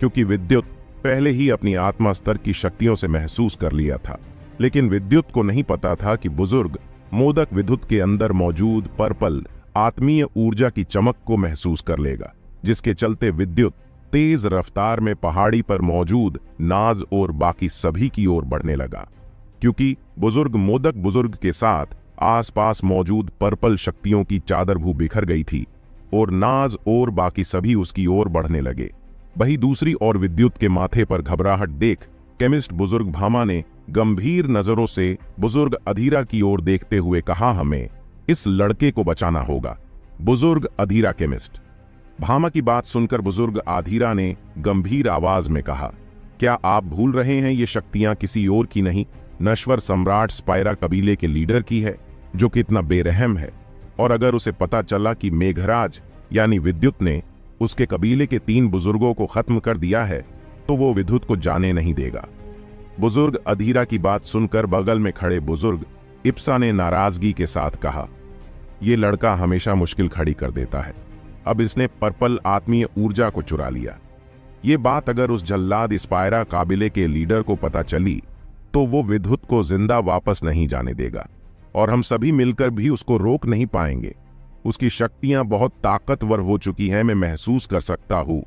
[SPEAKER 1] क्योंकि विद्युत पहले ही अपनी आत्मा स्तर की शक्तियों से महसूस कर लिया था। लेकिन विद्युत को नहीं पता था कि बुज़ुर्ग मोदक विद्युत के अंदर मौजूद पर्पल आत्मीय ऊर्जा की चमक को महसूस कर लेगा, जिसके चलते विद्युत तेज रफ्तार में पहाड़ी पर मौजूद नाज और बाकी सभी की ओर बढ़ने लगा, क्योंकि बुज़ुर्ग मोदक बुज़ुर्ग के साथ आसपास मौजूद पर्पल शक्तियों की चादर भू बिखर गई थी और नाज और बाकी सभी उसकी ओर बढ़ने लगे। वही दूसरी ओर विद्युत के माथे पर घबराहट देख केमिस्ट बुज़ुर्ग भामा ने गंभीर नज़रों से बुज़ुर्ग अधीरा की ओर देखते हुए कहा, हमें इस लड़के को बचाना होगा। बुज़ुर्ग अधीरा केमिस्ट। भामा की बात सुनकर बुज़ुर्ग आधीरा ने गंभीर आवाज़ में कहा, क्या आप भूल रहे हैं ये शक्तियाँ किसी और की नहीं? नश्वर सम्राट स्पायरा कबीले के लीडर की है, जो कितना बेरहम है। और अगर उसे पता चला कि मेघराज, यानी विद्युत ने, उसके कबीले के तीन बुज़ुर्गों को खत्म कर दिया है तो वो विद्युत को जाने नहीं देगा। बुज़ुर्ग अधीरा की बात सुनकर बगल में खड़े बुज़ुर्ग इप्सा ने नाराज़गी के साथ कहा यह लड़का हमेशा मुश्किल खड़ी कर देता है। अब इसने पर्पल आत्मीय ऊर्जा को चुरा लिया। ये बात अगर उस जल्लाद इस्पायरा काबिले के लीडर को पता चली तो वो विद्युत को ज़िंदा वापस नहीं जाने देगा, और हम सभी मिलकर भी उसको रोक नहीं पाएँगे। उसकी शक्तियाँ बहुत ताकतवर हो चुकी हैं, मैं महसूस कर सकता हूँ।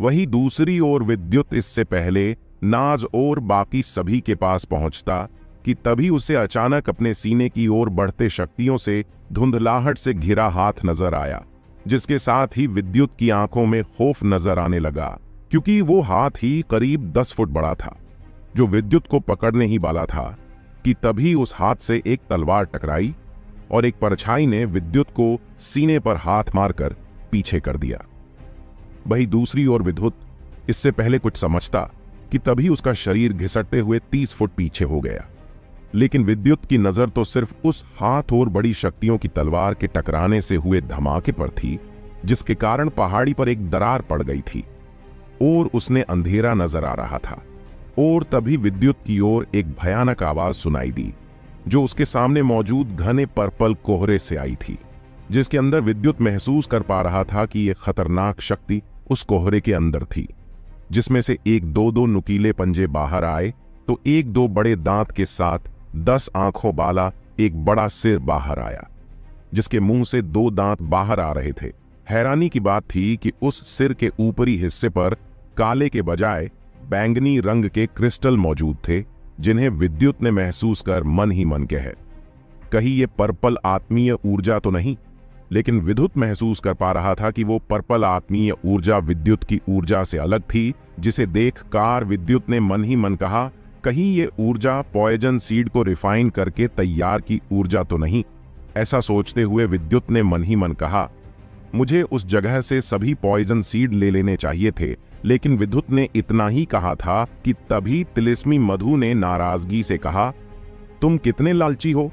[SPEAKER 1] वही दूसरी ओर विद्युत इससे पहले नाज और बाकी सभी के पास पहुँचता, कि तभी उसे अचानक अपने सीने की ओर बढ़ते शक्तियों से धुंधलाहट से घिरा हाथ नज़र आया। जिसके साथ ही विद्युत की आँखों में खौफ नज़र आने लगा, क्योंकि वो हाथ ही करीब दस फुट बड़ा था। जो विद्युत को पकड़ने ही वाला था, कि तभी उस हाथ से एक तलवार टकराई और एक परछाई ने विद्युत को सीने पर हाथ मारकर पीछे कर दिया। वही दूसरी ओर विद्युत इससे पहले कुछ समझता कि तभी उसका शरीर घिसटते हुए तीस फुट पीछे हो गया। लेकिन विद्युत की नज़र तो सिर्फ़ उस हाथ और बड़ी शक्तियों की तलवार के टकराने से हुए धमाके पर थी, जिसके कारण पहाड़ी पर एक दरार पड़ गई थी, और उसने अंधेरा नज़र आ रहा था, और तभी विद्युत की ओर एक भयानक आवाज़ सुनाई दी, जो उसके सामने मौजूद घने पर्पल कोहरे से आई थी, जिसके अंदर विद्युत महसूस कर पा रहा था कि यह खतरनाक शक्ति उस कोहरे के अंदर थी, जिसमें से एक दो दो नुकीले पंजे बाहर आए तो एक दो बड़े दांत के साथ दस आँखों वाला एक बड़ा सिर बाहर आया, जिसके मुँह से दो दांत बाहर आ रहे थे। हैरानी की बात थी कि उस सिर के ऊपरी हिस्से पर काले के बजाय बैंगनी रंग के क्रिस्टल मौजूद थे, जिन्हें विद्युत ने महसूस कर मन ही मन कहे। कहीं ये पर्पल आत्मीय ऊर्जा तो नहीं, लेकिन विद्युत महसूस कर पा रहा था कि वो पर्पल आत्मीय ऊर्जा विद्युत की ऊर्जा से अलग थी, जिसे देख कार विद्युत ने मन ही मन कहा कहीं ये ऊर्जा पॉइजन सीड को रिफाइन करके तैयार की ऊर्जा तो नहीं। ऐसा सोचते हुए विद्युत ने मन ही मन कहा, मुझे उस जगह से सभी पॉइजन सीड ले लेने चाहिए थे, लेकिन विद्युत ने इतना ही कहा था कि तभी तिलिस्मी मधु ने नाराज़गी से कहा, तुम कितने लालची हो?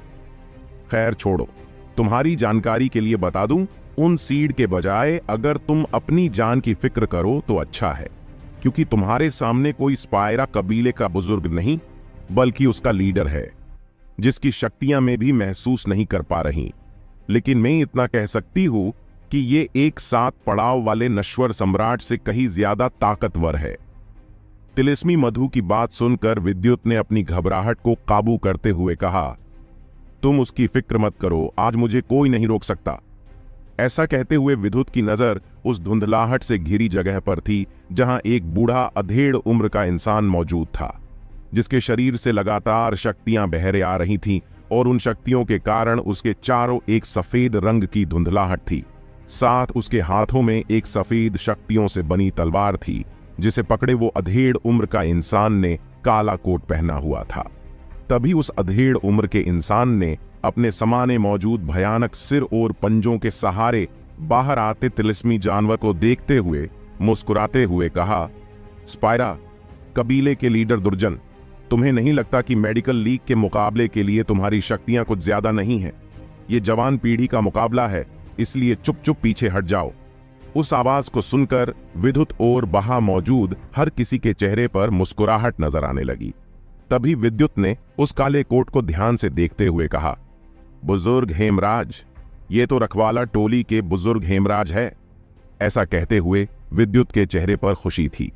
[SPEAKER 1] खैर छोड़ो, तुम्हारी जानकारी के लिए बता दूँ, उन सीड के बजाय अगर तुम अपनी जान की फ़िक्र करो तो अच्छा है। क्योंकि तुम्हारे सामने कोई स्पायरा कबीले का बुज़ुर्ग नहीं, बल्कि उसका लीडर है, जिसकी शक्तियाँ में भी महसूस नहीं कर पा रही। लेकिन मैं इतना कह सकती हूँ कि ये एक साथ पड़ाव वाले नश्वर सम्राट से कहीं ज़्यादा ताकतवर है। तिलिस्मी मधु की बात सुनकर विद्युत ने अपनी घबराहट को काबू करते हुए कहा, तुम उसकी फ़िक्र मत करो, आज मुझे कोई नहीं रोक सकता। ऐसा कहते हुए विद्युत की नज़र उस धुंधलाहट से घिरी जगह पर थी, जहाँ एक बूढ़ा अधेड़ उम्र का इंसान मौजूद था, जिसके शरीर से लगातार शक्तियाँ बहरे आ रही थीं और उन शक्तियों के कारण उसके चारों एक सफ़ेद रंग की धुंधलाहट थी। साथ उसके हाथों में एक सफ़ेद शक्तियों से बनी तलवार थी, जिसे पकड़े वो अधेड़ उम्र का इंसान ने काला कोट पहना हुआ था। तभी उस अधेड़ उम्र के इंसान ने अपने समाने मौजूद भयानक सिर और पंजों के सहारे बाहर आते तिलिस्मी जानवर को देखते हुए, मुस्कुराते हुए कहा, स्पायरा, कबीले के लीडर दुर्जन, तुम्हें नहीं लगता कि मेडिकल लीग के मुकाबले के लिए तुम्हारी शक्तियाँ कुछ ज़्यादा नहीं है? ये जवान पीढ़ी का मुकाबला है, इसलिए चुप चुप पीछे हट जाओ। उस आवाज़ को सुनकर विद्युत और बहा मौजूद हर किसी के चेहरे पर मुस्कुराहट नज़र आने लगी। तभी विद्युत ने उस काले कोट को ध्यान से देखते हुए कहा बुज़ुर्ग हेमराज, ये तो रखवाला टोली के बुज़ुर्ग हेमराज है। ऐसा कहते हुए विद्युत के चेहरे पर खुशी थी।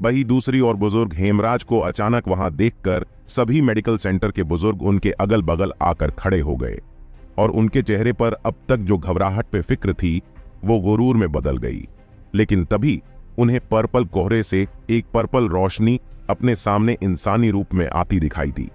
[SPEAKER 1] वही दूसरी और बुज़ुर्ग हेमराज को अचानक वहाँ देखकर सभी मेडिकल सेंटर के बुज़ुर्ग उनके अगल बगल आकर खड़े हो गए और उनके चेहरे पर अब तक जो घबराहट पे फ़िक्र थी, वो गुरूर में बदल गई। लेकिन तभी उन्हें पर्पल कोहरे से एक पर्पल रोशनी अपने सामने इंसानी रूप में आती दिखाई दी।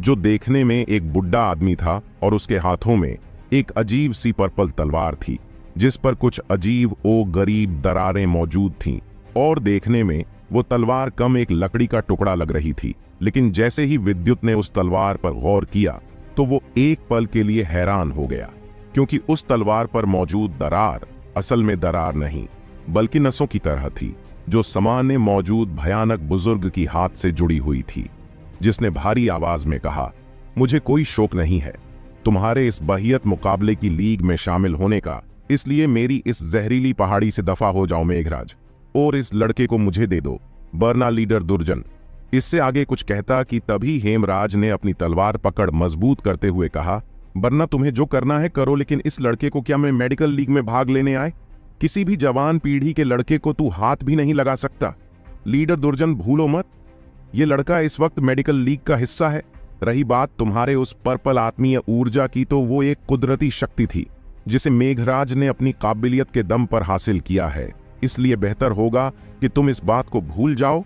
[SPEAKER 1] जो देखने में एक बुढ़ा आदमी था और उसके हाथों में एक अजीब सी पर्पल तलवार थी, जिस पर कुछ अजीब ओ गरीब दरारें मौजूद थीं। और देखने में वो तलवार कम एक लकड़ी का टुकड़ा लग रही थी, लेकिन जैसे ही विद्युत ने उस तलवार पर गौर किया तो वो एक पल के लिए हैरान हो गया, क्योंकि उस तलवार पर मौजूद दरार असल में दरार नहीं, बल्कि नसों की तरह थी, जो सामान्य मौजूद भयानक बुज़ुर्ग की हाथ से जुड़ी हुई थी। जिसने भारी आवाज़ में कहा, मुझे कोई शोक नहीं है। तुम्हारे इस बहियत मुकाबले की लीग में शामिल होने का, इसलिए मेरी इस जहरीली पहाड़ी से दफ़ा हो जाओ मेघराज। और इस लड़के को मुझे दे दो बर्ना लीडर दुर्जन। इससे आगे कुछ कहता कि तभी हेमराज ने अपनी तलवार पकड़ मज़बूत करते हुए कहा, वरना तुम्हें जो करना है करो, लेकिन इस लड़के को क्या मैं मेडिकल लीग में भाग लेने आए? किसी भी जवान पीढ़ी के लड़के को तू हाथ भी नहीं लगा सकता। लीडर दुर्जन, भूलो मत। ये लड़का इस वक्त मेडिकल लीग का हिस्सा है। रही बात तुम्हारे उस पर्पल आत्मीय ऊर्जा की तो वो एक कुदरती शक्ति थी, जिसे मेघराज ने अपनी काबिलियत के दम पर हासिल किया है। इसलिए बेहतर होगा कि तुम इस बात को भूल जाओ।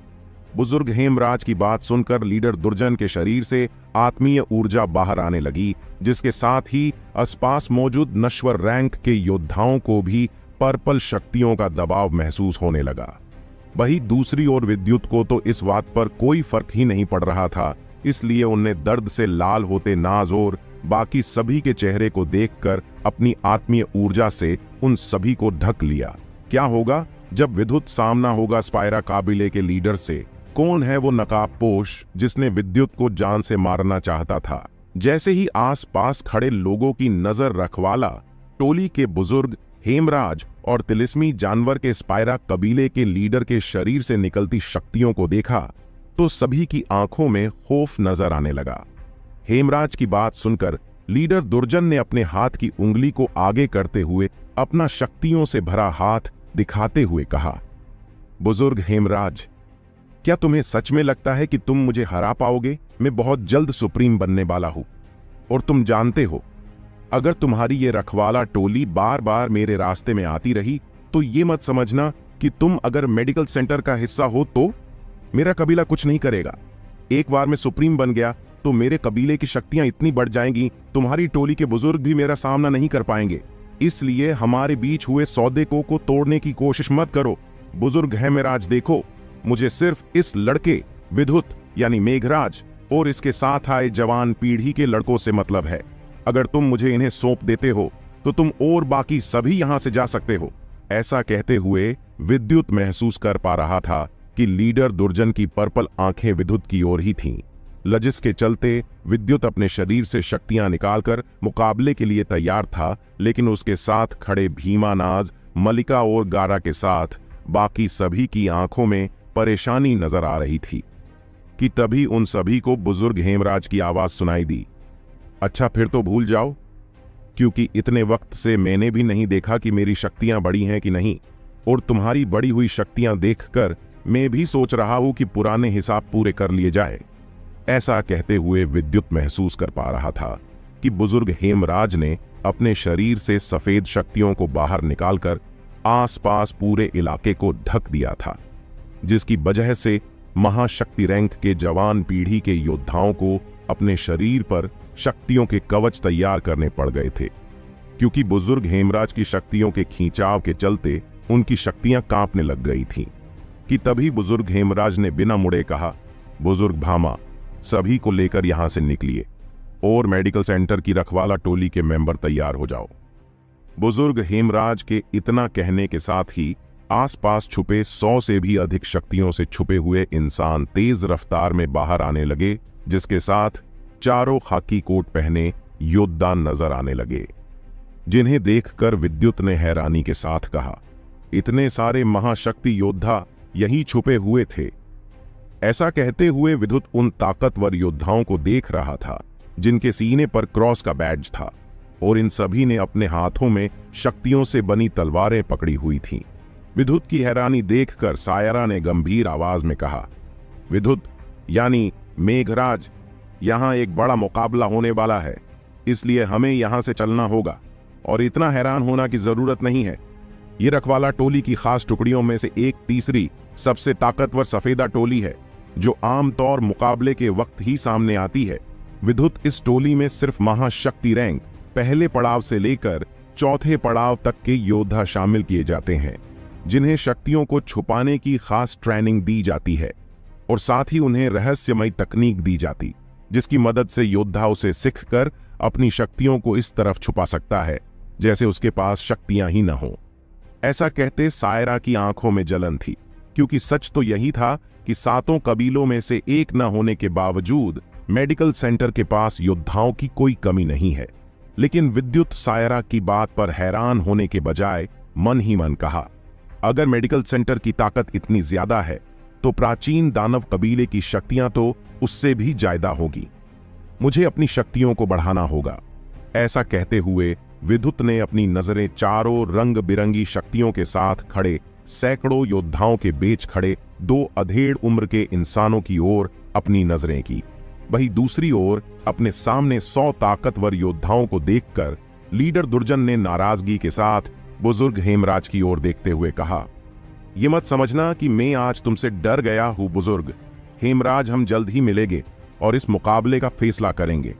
[SPEAKER 1] बुज़ुर्ग हेमराज की बात सुनकर लीडर दुर्जन के शरीर से आत्मीय ऊर्जा बाहर आने लगी, जिसके साथ ही आसपास मौजूद नश्वर रैंक के योद्धाओं को भी पर्पल शक्तियों का दबाव महसूस होने लगा। वही दूसरी ओर विद्युत को तो इस बात पर कोई फ़र्क ही नहीं पड़ रहा था, इसलिए उन्हें दर्द से लाल होते नाज और बाकी सभी के चेहरे को देखकर अपनी आत्मीय ऊर्जा से उन सभी को ढक लिया। क्या होगा जब विद्युत सामना होगा स्पायरा काबिले के लीडर से? कौन है वो नकाबपोश जिसने विद्युत को जान से मारना चाहता था? जैसे ही आसपास खड़े लोगों की नज़र रखवाला, टोली के बुज़ुर्ग हेमराज और तिलिस्मी जानवर के स्पायरा कबीले के लीडर के शरीर से निकलती शक्तियों को देखा तो सभी की आँखों में खौफ नज़र आने लगा। हेमराज की बात सुनकर लीडर दुर्जन ने अपने हाथ की उंगली को आगे करते हुए अपना शक्तियों से भरा हाथ दिखाते हुए कहा, बुज़ुर्ग हेमराज, क्या तुम्हें सच में लगता है कि तुम मुझे हरा पाओगे? मैं बहुत जल्द सुप्रीम बनने वाला हूँ, और तुम जानते हो अगर तुम्हारी ये रखवाला टोली बार बार मेरे रास्ते में आती रही तो ये मत समझना कि तुम अगर मेडिकल सेंटर का हिस्सा हो तो मेरा कबीला कुछ नहीं करेगा। एक बार मैं सुप्रीम बन गया तो मेरे कबीले की शक्तियाँ इतनी बढ़ जाएँगी तुम्हारी टोली के बुज़ुर्ग भी मेरा सामना नहीं कर पाएँगे। इसलिए हमारे बीच हुए सौदे को, को तोड़ने की कोशिश मत करो। बुज़ुर्ग है मेरा आज देखो मुझे सिर्फ़ इस लड़के विधुत यानी मेघराज और इसके साथ आए जवान पीढ़ी के लड़कों से मतलब है। अगर तुम मुझे इन्हें सौंप देते हो तो तुम और बाकी सभी यहाँ से जा सकते हो। ऐसा कहते हुए विद्युत महसूस कर पा रहा था कि लीडर दुर्जन की पर्पल आँखें विद्युत की ओर ही थीं। लजिस के चलते विद्युत अपने शरीर से शक्तियाँ निकालकर मुकाबले के लिए तैयार था, लेकिन उसके साथ खड़े भीमानाज, मलिका और गारा के साथ बाकी सभी की आँखों में परेशानी नज़र आ रही थी कि तभी उन सभी को बुज़ुर्ग हेमराज की आवाज़ सुनाई दी। अच्छा फिर तो भूल जाओ। क्योंकि इतने वक्त से मैंने भी नहीं देखा कि मेरी शक्तियाँ बड़ी हैं कि नहीं, और तुम्हारी बड़ी हुई शक्तियाँ देखकर मैं भी सोच रहा हूँ कि पुराने हिसाब पूरे कर लिए जाए। ऐसा कहते हुए विद्युत महसूस कर पा रहा था कि बुज़ुर्ग हेमराज ने अपने शरीर से सफ़ेद शक्तियों को बाहर निकालकर आसपास पूरे इलाके को ढक दिया था, जिसकी वजह से महाशक्ति रैंक के जवान पीढ़ी के योद्धाओं को अपने शरीर पर शक्तियों के कवच तैयार करने पड़ गए थे, क्योंकि बुज़ुर्ग हेमराज की शक्तियों के खींचाव के चलते उनकी शक्तियाँ कांपने लग गई थीं, कि तभी बुज़ुर्ग हेमराज ने बिना मुड़े कहा, बुज़ुर्ग भामा, सभी को लेकर यहाँ से निकलिए, और मेडिकल सेंटर की रखवाला टोली के मेंबर तैयार हो जाओ। बुज़ुर्ग हेमराज के इतना कहने के साथ ही आसपास छुपे सौ से भी अधिक शक्तियों से छुपे हुए इंसान तेज रफ्तार में बाहर आने लगे जिसके साथ चारों खाकी कोट पहने योद्धा नज़र आने लगे जिन्हें देखकर विद्युत ने हैरानी के साथ कहा, इतने सारे महाशक्ति योद्धा यहीं छुपे हुए थे ऐसा कहते हुए विद्युत उन ताकतवर योद्धाओं को देख रहा था, जिनके सीने पर क्रॉस का बैज था, और इन सभी ने अपने हाथों में शक्तियों से बनी तलवारें पकड़ी हुई थीं। विद्युत की हैरानी देखकर सायरा ने गंभीर आवाज़ में कहा, विद्युत यानी मेघराज, यहाँ एक बड़ा मुकाबला होने वाला है। इसलिए हमें यहाँ से चलना होगा। और इतना हैरान होना की ज़रूरत नहीं है। ये रखवाला टोली की खास टुकड़ियों में से एक तीसरी सबसे ताकतवर सफेदा टोली है, जो आमतौर मुकाबले के वक्त ही सामने आती है। विद्युत इस टोली में सिर्फ़ महाशक्ति रैंक, पहले पड़ाव से लेकर चौथे पड़ाव तक के योद्धा शामिल किए जाते हैं, जिन्हें शक्तियों को छुपाने की खास ट्रेनिंग दी जाती है। और साथ ही उन्हें रहस्यमय तकनीक दी जाती, जिसकी मदद से योद्धा उसे सीखकर अपनी शक्तियों को इस तरफ़ छुपा सकता है, जैसे उसके पास शक्तियाँ ही न हो। ऐसा कहते सायरा की आँखों में जलन थी, क्योंकि सच तो यही था कि सातों कबीलों में से एक न होने के बावजूद मेडिकल सेंटर के पास योद्धाओं की कोई कमी नहीं है। लेकिन विद्युत सायरा की बात पर हैरान होने के बजाय मन ही मन कहा, अगर मेडिकल सेंटर की ताकत इतनी ज़्यादा है तो प्राचीन दानव कबीले की शक्तियाँ तो उससे भी ज़्यादा होगी। मुझे अपनी शक्तियों को बढ़ाना होगा। ऐसा कहते हुए विद्युत ने अपनी नज़रें चारों रंग बिरंगी शक्तियों के साथ खड़े, सैकड़ों योद्धाओं के बीच खड़े, दो अधेड़ उम्र के इंसानों की ओर अपनी नज़रें की। वही दूसरी ओर अपने सामने सौ ताकतवर योद्धाओं को देखकर लीडर दुर्जन ने नाराज़गी के साथ बुज़ुर्ग हेमराज की ओर देखते हुए कहा यह मत समझना कि मैं आज तुमसे डर गया हूँ, बुज़ुर्ग। हेमराज, हम जल्द ही मिलेंगे और इस मुकाबले का फैसला करेंगे।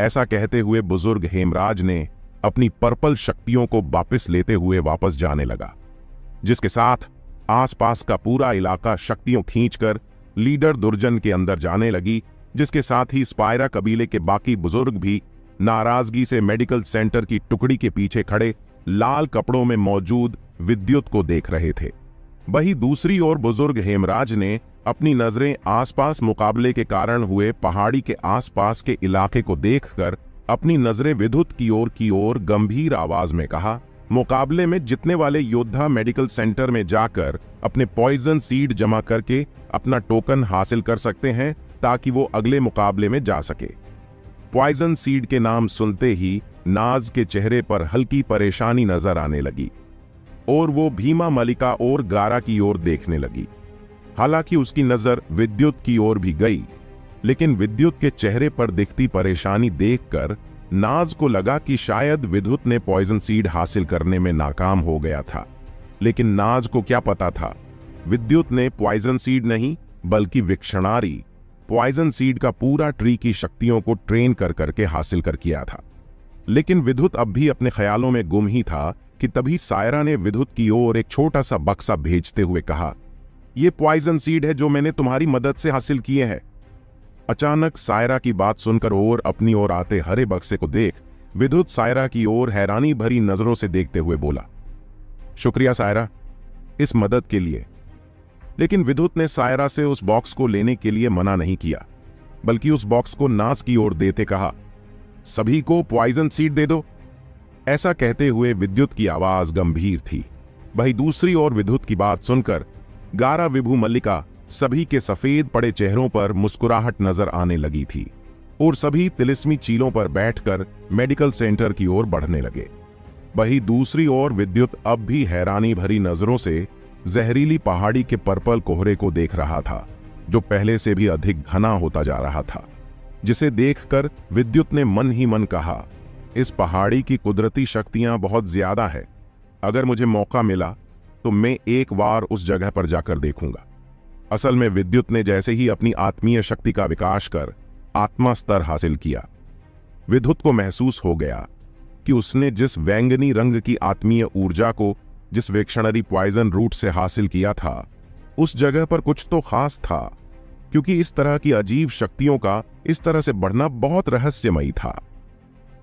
[SPEAKER 1] ऐसा कहते हुए बुज़ुर्ग हेमराज ने अपनी पर्पल शक्तियों को वापस लेते हुए वापस जाने लगा, जिसके साथ आसपास का पूरा इलाका शक्तियों खींचकर लीडर दुर्जन के अंदर जाने लगी, जिसके साथ ही स्पायरा कबीले के बाकी बुज़ुर्ग भी नाराज़गी से मेडिकल सेंटर की टुकड़ी के पीछे खड़े लाल कपड़ों में मौजूद विद्युत को देख रहे थे। वही दूसरी ओर बुज़ुर्ग हेमराज ने अपनी नज़रें आसपास मुकाबले के कारण हुए पहाड़ी के आसपास के इलाके को देखकर अपनी नज़रें विद्युत की ओर की ओर गंभीर आवाज़ में कहा, मुकाबले में जितने वाले योद्धा मेडिकल सेंटर में जाकर अपने पॉइजन सीड जमा करके अपना टोकन हासिल कर सकते हैं, ताकि वो अगले मुकाबले में जा सके। पॉइजन सीड के नाम सुनते ही नाज के चेहरे पर हल्की परेशानी नज़र आने लगी। और वो भीमा मलिका और गारा की ओर देखने लगी। हालाँकि उसकी नज़र विद्युत की ओर भी गई, लेकिन विद्युत के चेहरे पर दिखती परेशानी देखकर नाज को लगा कि शायद विद्युत ने पॉइजन सीड हासिल करने में नाकाम हो गया था। लेकिन नाज को क्या पता था? विद्युत ने पॉइजन सीड नहीं, बल्कि विक्षणारी पॉइजन सीड का पूरा ट्री की शक्तियों को ट्रेन कर करके हासिल कर किया था। लेकिन विद्युत अब भी अपने ख्यालों में गुम ही था कि तभी सायरा ने विद्युत की ओर एक छोटा सा बक्सा भेजते हुए कहा यह पॉइजन सीड है जो मैंने तुम्हारी मदद से हासिल किए हैं। अचानक सायरा की बात सुनकर और अपनी ओर आते हरे बक्से को देख विद्युत सायरा की ओर हैरानी भरी नज़रों से देखते हुए बोला, शुक्रिया सायरा, इस मदद के लिए। लेकिन विद्युत ने सायरा से उस बॉक्स को लेने के लिए मना नहीं किया, बल्कि उस बॉक्स को नास की ओर देते कहा, सभी को पॉइजन सीड दे दो। ऐसा कहते हुए विद्युत की आवाज़ गंभीर थी। वही दूसरी ओर विद्युत की बात सुनकर गारा विभू मल्लिका सभी के सफ़ेद पड़े चेहरों पर मुस्कुराहट नज़र आने लगी थी और सभी तिलिस्मी चीलों पर बैठकर मेडिकल सेंटर की ओर बढ़ने लगे। वही दूसरी ओर विद्युत अब भी हैरानी भरी नज़रों से जहरीली पहाड़ी के पर्पल कोहरे को देख रहा था, जो पहले से भी अधिक घना होता जा रहा था, जिसे देखकर विद्युत ने मन ही मन कहा इस पहाड़ी की कुदरती शक्तियाँ बहुत ज़्यादा है। अगर मुझे मौका मिला तो मैं एक बार उस जगह पर जाकर देखूँगा। असल में विद्युत ने जैसे ही अपनी आत्मीय शक्ति का विकास कर, आत्मा स्तर हासिल किया। विद्युत को महसूस हो गया कि उसने जिस वैंगनी रंग की आत्मीय ऊर्जा को जिस वेक्शनरी पॉइजन रूट से हासिल किया था, उस जगह पर कुछ तो खास था, क्योंकि इस तरह की अजीब शक्तियों का इस तरह से बढ़ना बहुत रहस्यमयी था।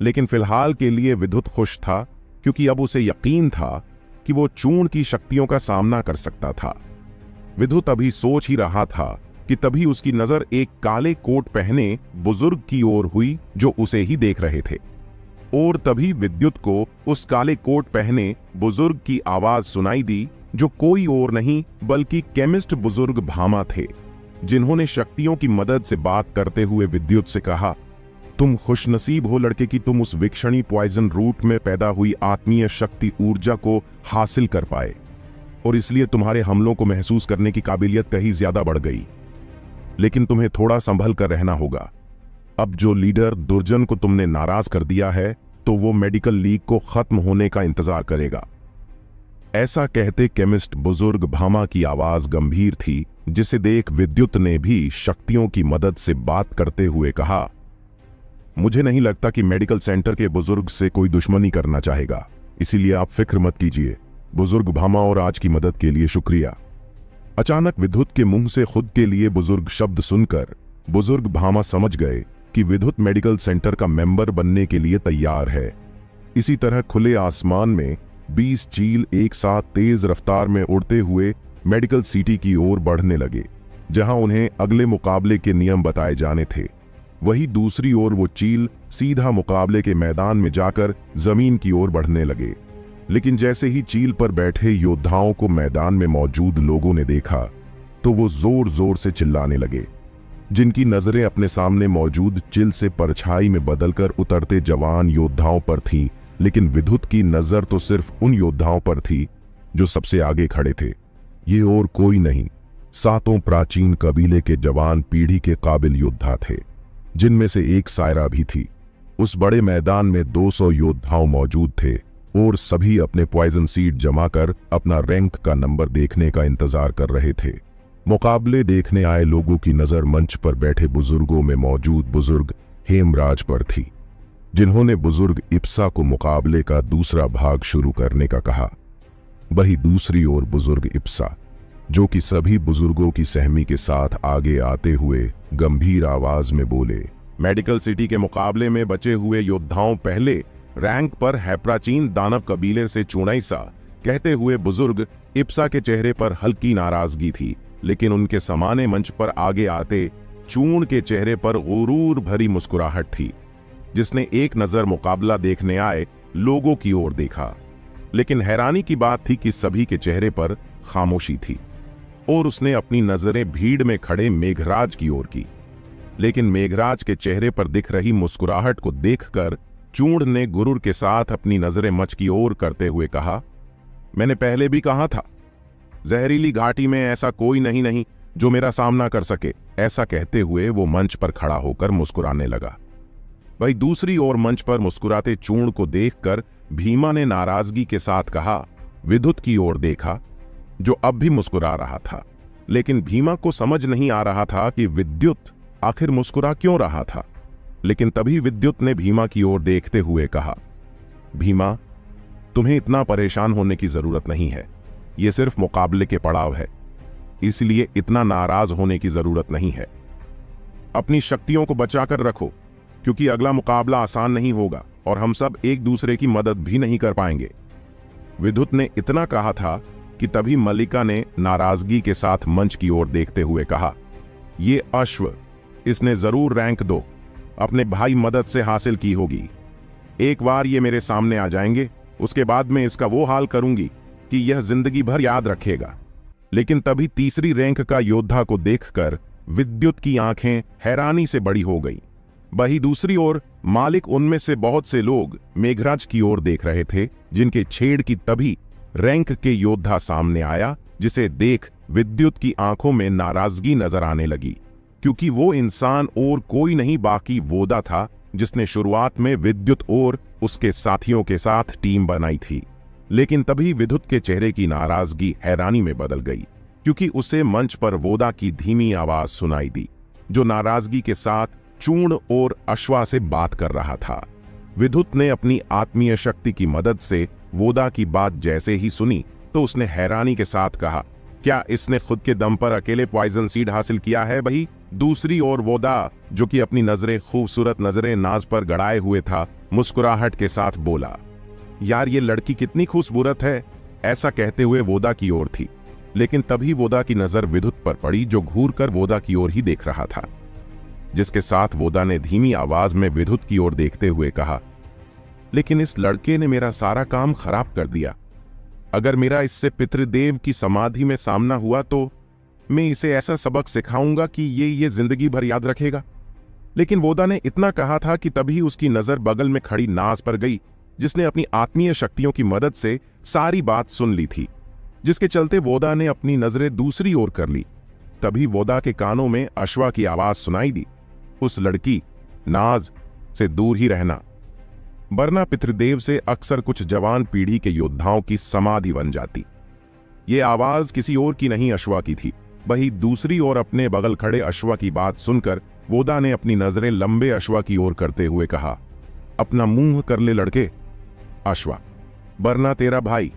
[SPEAKER 1] लेकिन फ़िलहाल के लिए विद्युत खुश था, क्योंकि अब उसे यकीन था कि वो चूर्ण की शक्तियों का सामना कर सकता था। विद्युत अभी सोच ही रहा था कि तभी उसकी नज़र एक काले कोट पहने बुज़ुर्ग की ओर हुई, जो उसे ही देख रहे थे। और तभी विद्युत को उस काले कोट पहने बुज़ुर्ग की आवाज़ सुनाई दी, जो कोई और नहीं, बल्कि केमिस्ट बुज़ुर्ग भामा थे, जिन्होंने शक्तियों की मदद से बात करते हुए विद्युत से कहा तुम खुशनसीब हो लड़के की, तुम उस विक्षणी पॉइजन रूट में पैदा हुई आत्मीय शक्ति ऊर्जा को हासिल कर पाए। और इसलिए तुम्हारे हमलों को महसूस करने की काबिलियत कहीं ज़्यादा बढ़ गई। लेकिन तुम्हें थोड़ा संभल कर रहना होगा। अब जो लीडर दुर्जन को तुमने नाराज़ कर दिया है तो वो मेडिकल लीग को खत्म होने का इंतज़ार करेगा। ऐसा कहते केमिस्ट बुज़ुर्ग भामा की आवाज़ गंभीर थी, जिसे देख विद्युत ने भी शक्तियों की मदद से बात करते हुए कहा मुझे नहीं लगता कि मेडिकल सेंटर के बुज़ुर्ग से कोई दुश्मनी करना चाहेगा। इसीलिए आप फ़िक्र मत कीजिए। बुज़ुर्ग भामा और आज की मदद के लिए शुक्रिया। अचानक विद्युत के मुँह से खुद के लिए बुज़ुर्ग शब्द सुनकर बुज़ुर्ग भामा समझ गए कि विद्युत मेडिकल सेंटर का मेंबर बनने के लिए तैयार है। इसी तरह खुले आसमान में 20 चील एक साथ तेज रफ्तार में उड़ते हुए मेडिकल सिटी की ओर बढ़ने लगे, जहाँ उन्हें अगले मुकाबले के नियम बताए जाने थे। वही दूसरी ओर वो चील सीधा मुकाबले के मैदान में जाकर ज़मीन की ओर बढ़ने लगे। लेकिन जैसे ही चील पर बैठे योद्धाओं को मैदान में मौजूद लोगों ने देखा तो वो ज़ोर ज़ोर से चिल्लाने लगे, जिनकी नज़रें अपने सामने मौजूद चिल से परछाई में बदलकर उतरते जवान योद्धाओं पर थी। लेकिन विद्युत की नज़र तो सिर्फ़ उन योद्धाओं पर थी, जो सबसे आगे खड़े थे। ये और कोई नहीं, सातों प्राचीन कबीले के जवान पीढ़ी के काबिल योद्धा थे। जिनमें से एक सायरा भी थी। उस बड़े मैदान में 200 योद्धाओं मौजूद थे और सभी अपने पॉइजन सीट जमा कर अपना रैंक का नंबर देखने का इंतज़ार कर रहे थे। मुकाबले देखने आए लोगों की नज़र मंच पर बैठे बुज़ुर्गों में मौजूद बुज़ुर्ग हेमराज पर थी, जिन्होंने बुज़ुर्ग इप्सा को मुकाबले का दूसरा भाग शुरू करने का कहा। वही दूसरी ओर बुज़ुर्ग इप्सा जो कि सभी बुज़ुर्गों की सहमी के साथ आगे आते हुए गंभीर आवाज़ में बोले, मेडिकल सिटी के मुकाबले में बचे हुए योद्धाओं पहले रैंक पर है प्राचीन दानव कबीले से चुनाईसा कहते हुए बुज़ुर्ग इप्सा के चेहरे पर हल्की नाराज़गी थी, लेकिन उनके समाने मंच पर आगे आते चूर्ण के चेहरे पर गुरूर भरी मुस्कुराहट थी, जिसने एक नज़र मुकाबला देखने आए लोगों की ओर देखा। लेकिन हैरानी की बात थी कि सभी के चेहरे पर खामोशी थी। और उसने अपनी नज़रें भीड़ में खड़े मेघराज की ओर की। लेकिन मेघराज के चेहरे पर दिख रही मुस्कुराहट को देखकर चूड़ ने गुरुर के साथ अपनी नज़रें मच की ओर करते हुए कहा, मैंने पहले भी कहा था, जहरीली घाटी में ऐसा कोई नहीं नहीं, जो मेरा सामना कर सके। ऐसा कहते हुए वो मंच पर खड़ा होकर मुस्कुराने लगा। वही दूसरी ओर मंच पर मुस्कुराते चूर्ण को देखकर भीमा ने नाराज़गी के साथ कहा, विद्युत की ओर देखा जो अब भी मुस्कुरा रहा था। लेकिन भीमा को समझ नहीं आ रहा था कि विद्युत आखिर मुस्कुरा क्यों रहा था। लेकिन तभी विद्युत ने भीमा की ओर देखते हुए कहा, भीमा, तुम्हें इतना परेशान होने की ज़रूरत नहीं है। यह सिर्फ़ मुकाबले के पड़ाव है। इसलिए इतना नाराज़ होने की ज़रूरत नहीं है। अपनी शक्तियों को बचाकर रखो, क्योंकि अगला मुकाबला आसान नहीं होगा और हम सब एक दूसरे की मदद भी नहीं कर पाएँगे। विद्युत ने इतना कहा था कि तभी मल्लिका ने नाराज़गी के साथ मंच की ओर देखते हुए कहा, ये अश्व, इसने ज़रूर रैंक दो। अपने भाई मदद से हासिल की होगी। एक बार ये मेरे सामने आ जाएँगे, उसके बाद में इसका वो हाल करूँगी कि यह ज़िंदगी भर याद रखेगा। लेकिन तभी तीसरी रैंक का योद्धा को देखकर विद्युत की आँखें हैरानी से बड़ी हो गईं। वही दूसरी ओर, मालिक उनमें से बहुत से लोग मेघराज की ओर देख रहे थे, जिनके छेड़ की तभी रैंक के योद्धा सामने आया, जिसे देख विद्युत की आँखों में नाराज़गी नज़र आने लगी, क्योंकि वो इंसान और कोई नहीं बाकी वोदा था, जिसने शुरुआत में विद्युत और उसके साथियों के साथ टीम बनाई थी। लेकिन तभी विद्युत के चेहरे की नाराज़गी हैरानी में बदल गई, क्योंकि उसे मंच पर वोदा की धीमी आवाज़ सुनाई दी, जो नाराज़गी के साथ चूर्ण और अश्वा से बात कर रहा था। विद्युत ने अपनी आत्मीय शक्ति की मदद से वोदा की बात जैसे ही सुनी तो उसने हैरानी के साथ कहा, क्या इसने खुद के दम पर अकेले पॉइजन सीड हासिल किया है भाई? दूसरी ओर वोदा, जो कि अपनी नज़रें, खूबसूरत नज़रें नाज पर गड़ाए हुए था, मुस्कुराहट के साथ बोला, यार ये लड़की कितनी खूबसूरत है। ऐसा कहते हुए वोदा की ओर थी, लेकिन तभी वोदा की नज़र विद्युत पर पड़ी, जो घूर कर वोदा की ओर ही देख रहा था, जिसके साथ वोदा ने धीमी आवाज़ में विद्युत की ओर देखते हुए कहा लेकिन इस लड़के ने मेरा सारा काम खराब कर दिया। अगर मेरा इससे पितृदेव की समाधि में सामना हुआ तो मैं इसे ऐसा सबक सिखाऊँगा कि ये ये ज़िंदगी भर याद रखेगा। लेकिन वोदा ने इतना कहा था कि तभी उसकी नज़र बगल में खड़ी नाज पर गई, जिसने अपनी आत्मीय शक्तियों की मदद से सारी बात सुन ली थी, जिसके चलते वोदा ने अपनी नज़रें दूसरी ओर कर ली। तभी वोदा के कानों में अश्वा की आवाज़ सुनाई दी। उस लड़की नाज से दूर ही रहना। वरना पितृदेव से अक्सर कुछ जवान पीढ़ी के योद्धाओं की समाधि बन जाती। ये आवाज़ किसी और की नहीं अश्वा की थी वही दूसरी ओर अपने बगल खड़े अश्वा की बात सुनकर वोदा ने अपनी नज़रें लंबे अश्वा की ओर करते हुए कहा, अपना मुँह कर ले लड़के, अश्वा, वरना तेरा भाई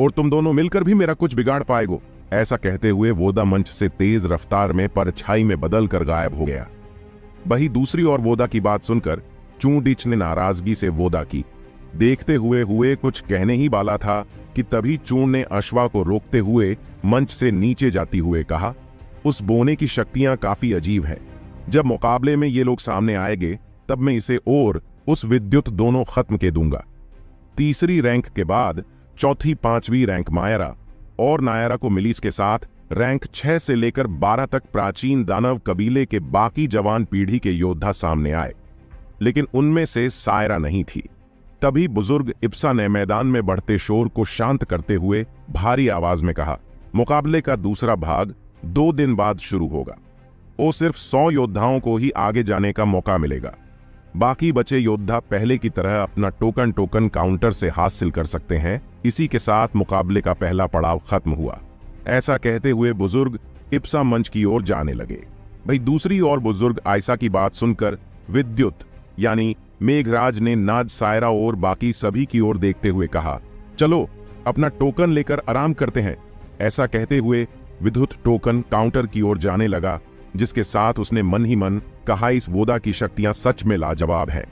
[SPEAKER 1] और तुम दोनों मिलकर भी मेरा कुछ बिगाड़ पाएगो। ऐसा कहते हुए वोदा मंच से तेज रफ्तार में परछाई में बदल कर गायब हो गया। वही दूसरी ओर वोदा की बात सुनकर चूडिच ने नाराज़गी से वोदा की। देखते हुए हुए कुछ कहने ही वाला था कि तभी चूर्ण ने अश्वा को रोकते हुए मंच से नीचे जाती हुए कहा, उस बोने की शक्तियाँ काफ़ी अजीब हैं। जब मुकाबले में ये लोग सामने आएँगे, तब मैं इसे और उस विद्युत दोनों खत्म के दूँगा। तीसरी रैंक के बाद चौथी पांचवी रैंक मायरा और नायरा को मिली इसके साथ रैंक छह से लेकर बारह तक प्राचीन दानव कबीले के बाकी जवान पीढ़ी के योद्धा सामने आए। लेकिन उनमें से सायरा नहीं थी। तभी बुज़ुर्ग इप्सा ने मैदान में बढ़ते शोर को शांत करते हुए भारी आवाज़ में कहा, मुकाबले का दूसरा भाग दो दिन बाद शुरू होगा। वो सिर्फ़ सौ योद्धाओं को ही आगे जाने का मौका मिलेगा। बाकी बचे योद्धा पहले की तरह अपना टोकन टोकन काउंटर से हासिल कर सकते हैं। इसी के साथ मुकाबले का पहला पड़ाव खत्म हुआ। ऐसा कहते हुए बुज़ुर्ग इप्सा मंच की ओर जाने लगे। भाई दूसरी ओर बुज़ुर्ग आयसा की बात सुनकर विद्युत यानी मेघराज ने नाज सायरा और बाकी सभी की ओर देखते हुए कहा, चलो, अपना टोकन लेकर आराम करते हैं। ऐसा कहते हुए विद्युत टोकन काउंटर की ओर जाने लगा, जिसके साथ उसने मन ही मन कहा, इस वोदा की शक्तियाँ सच में लाजवाब हैं।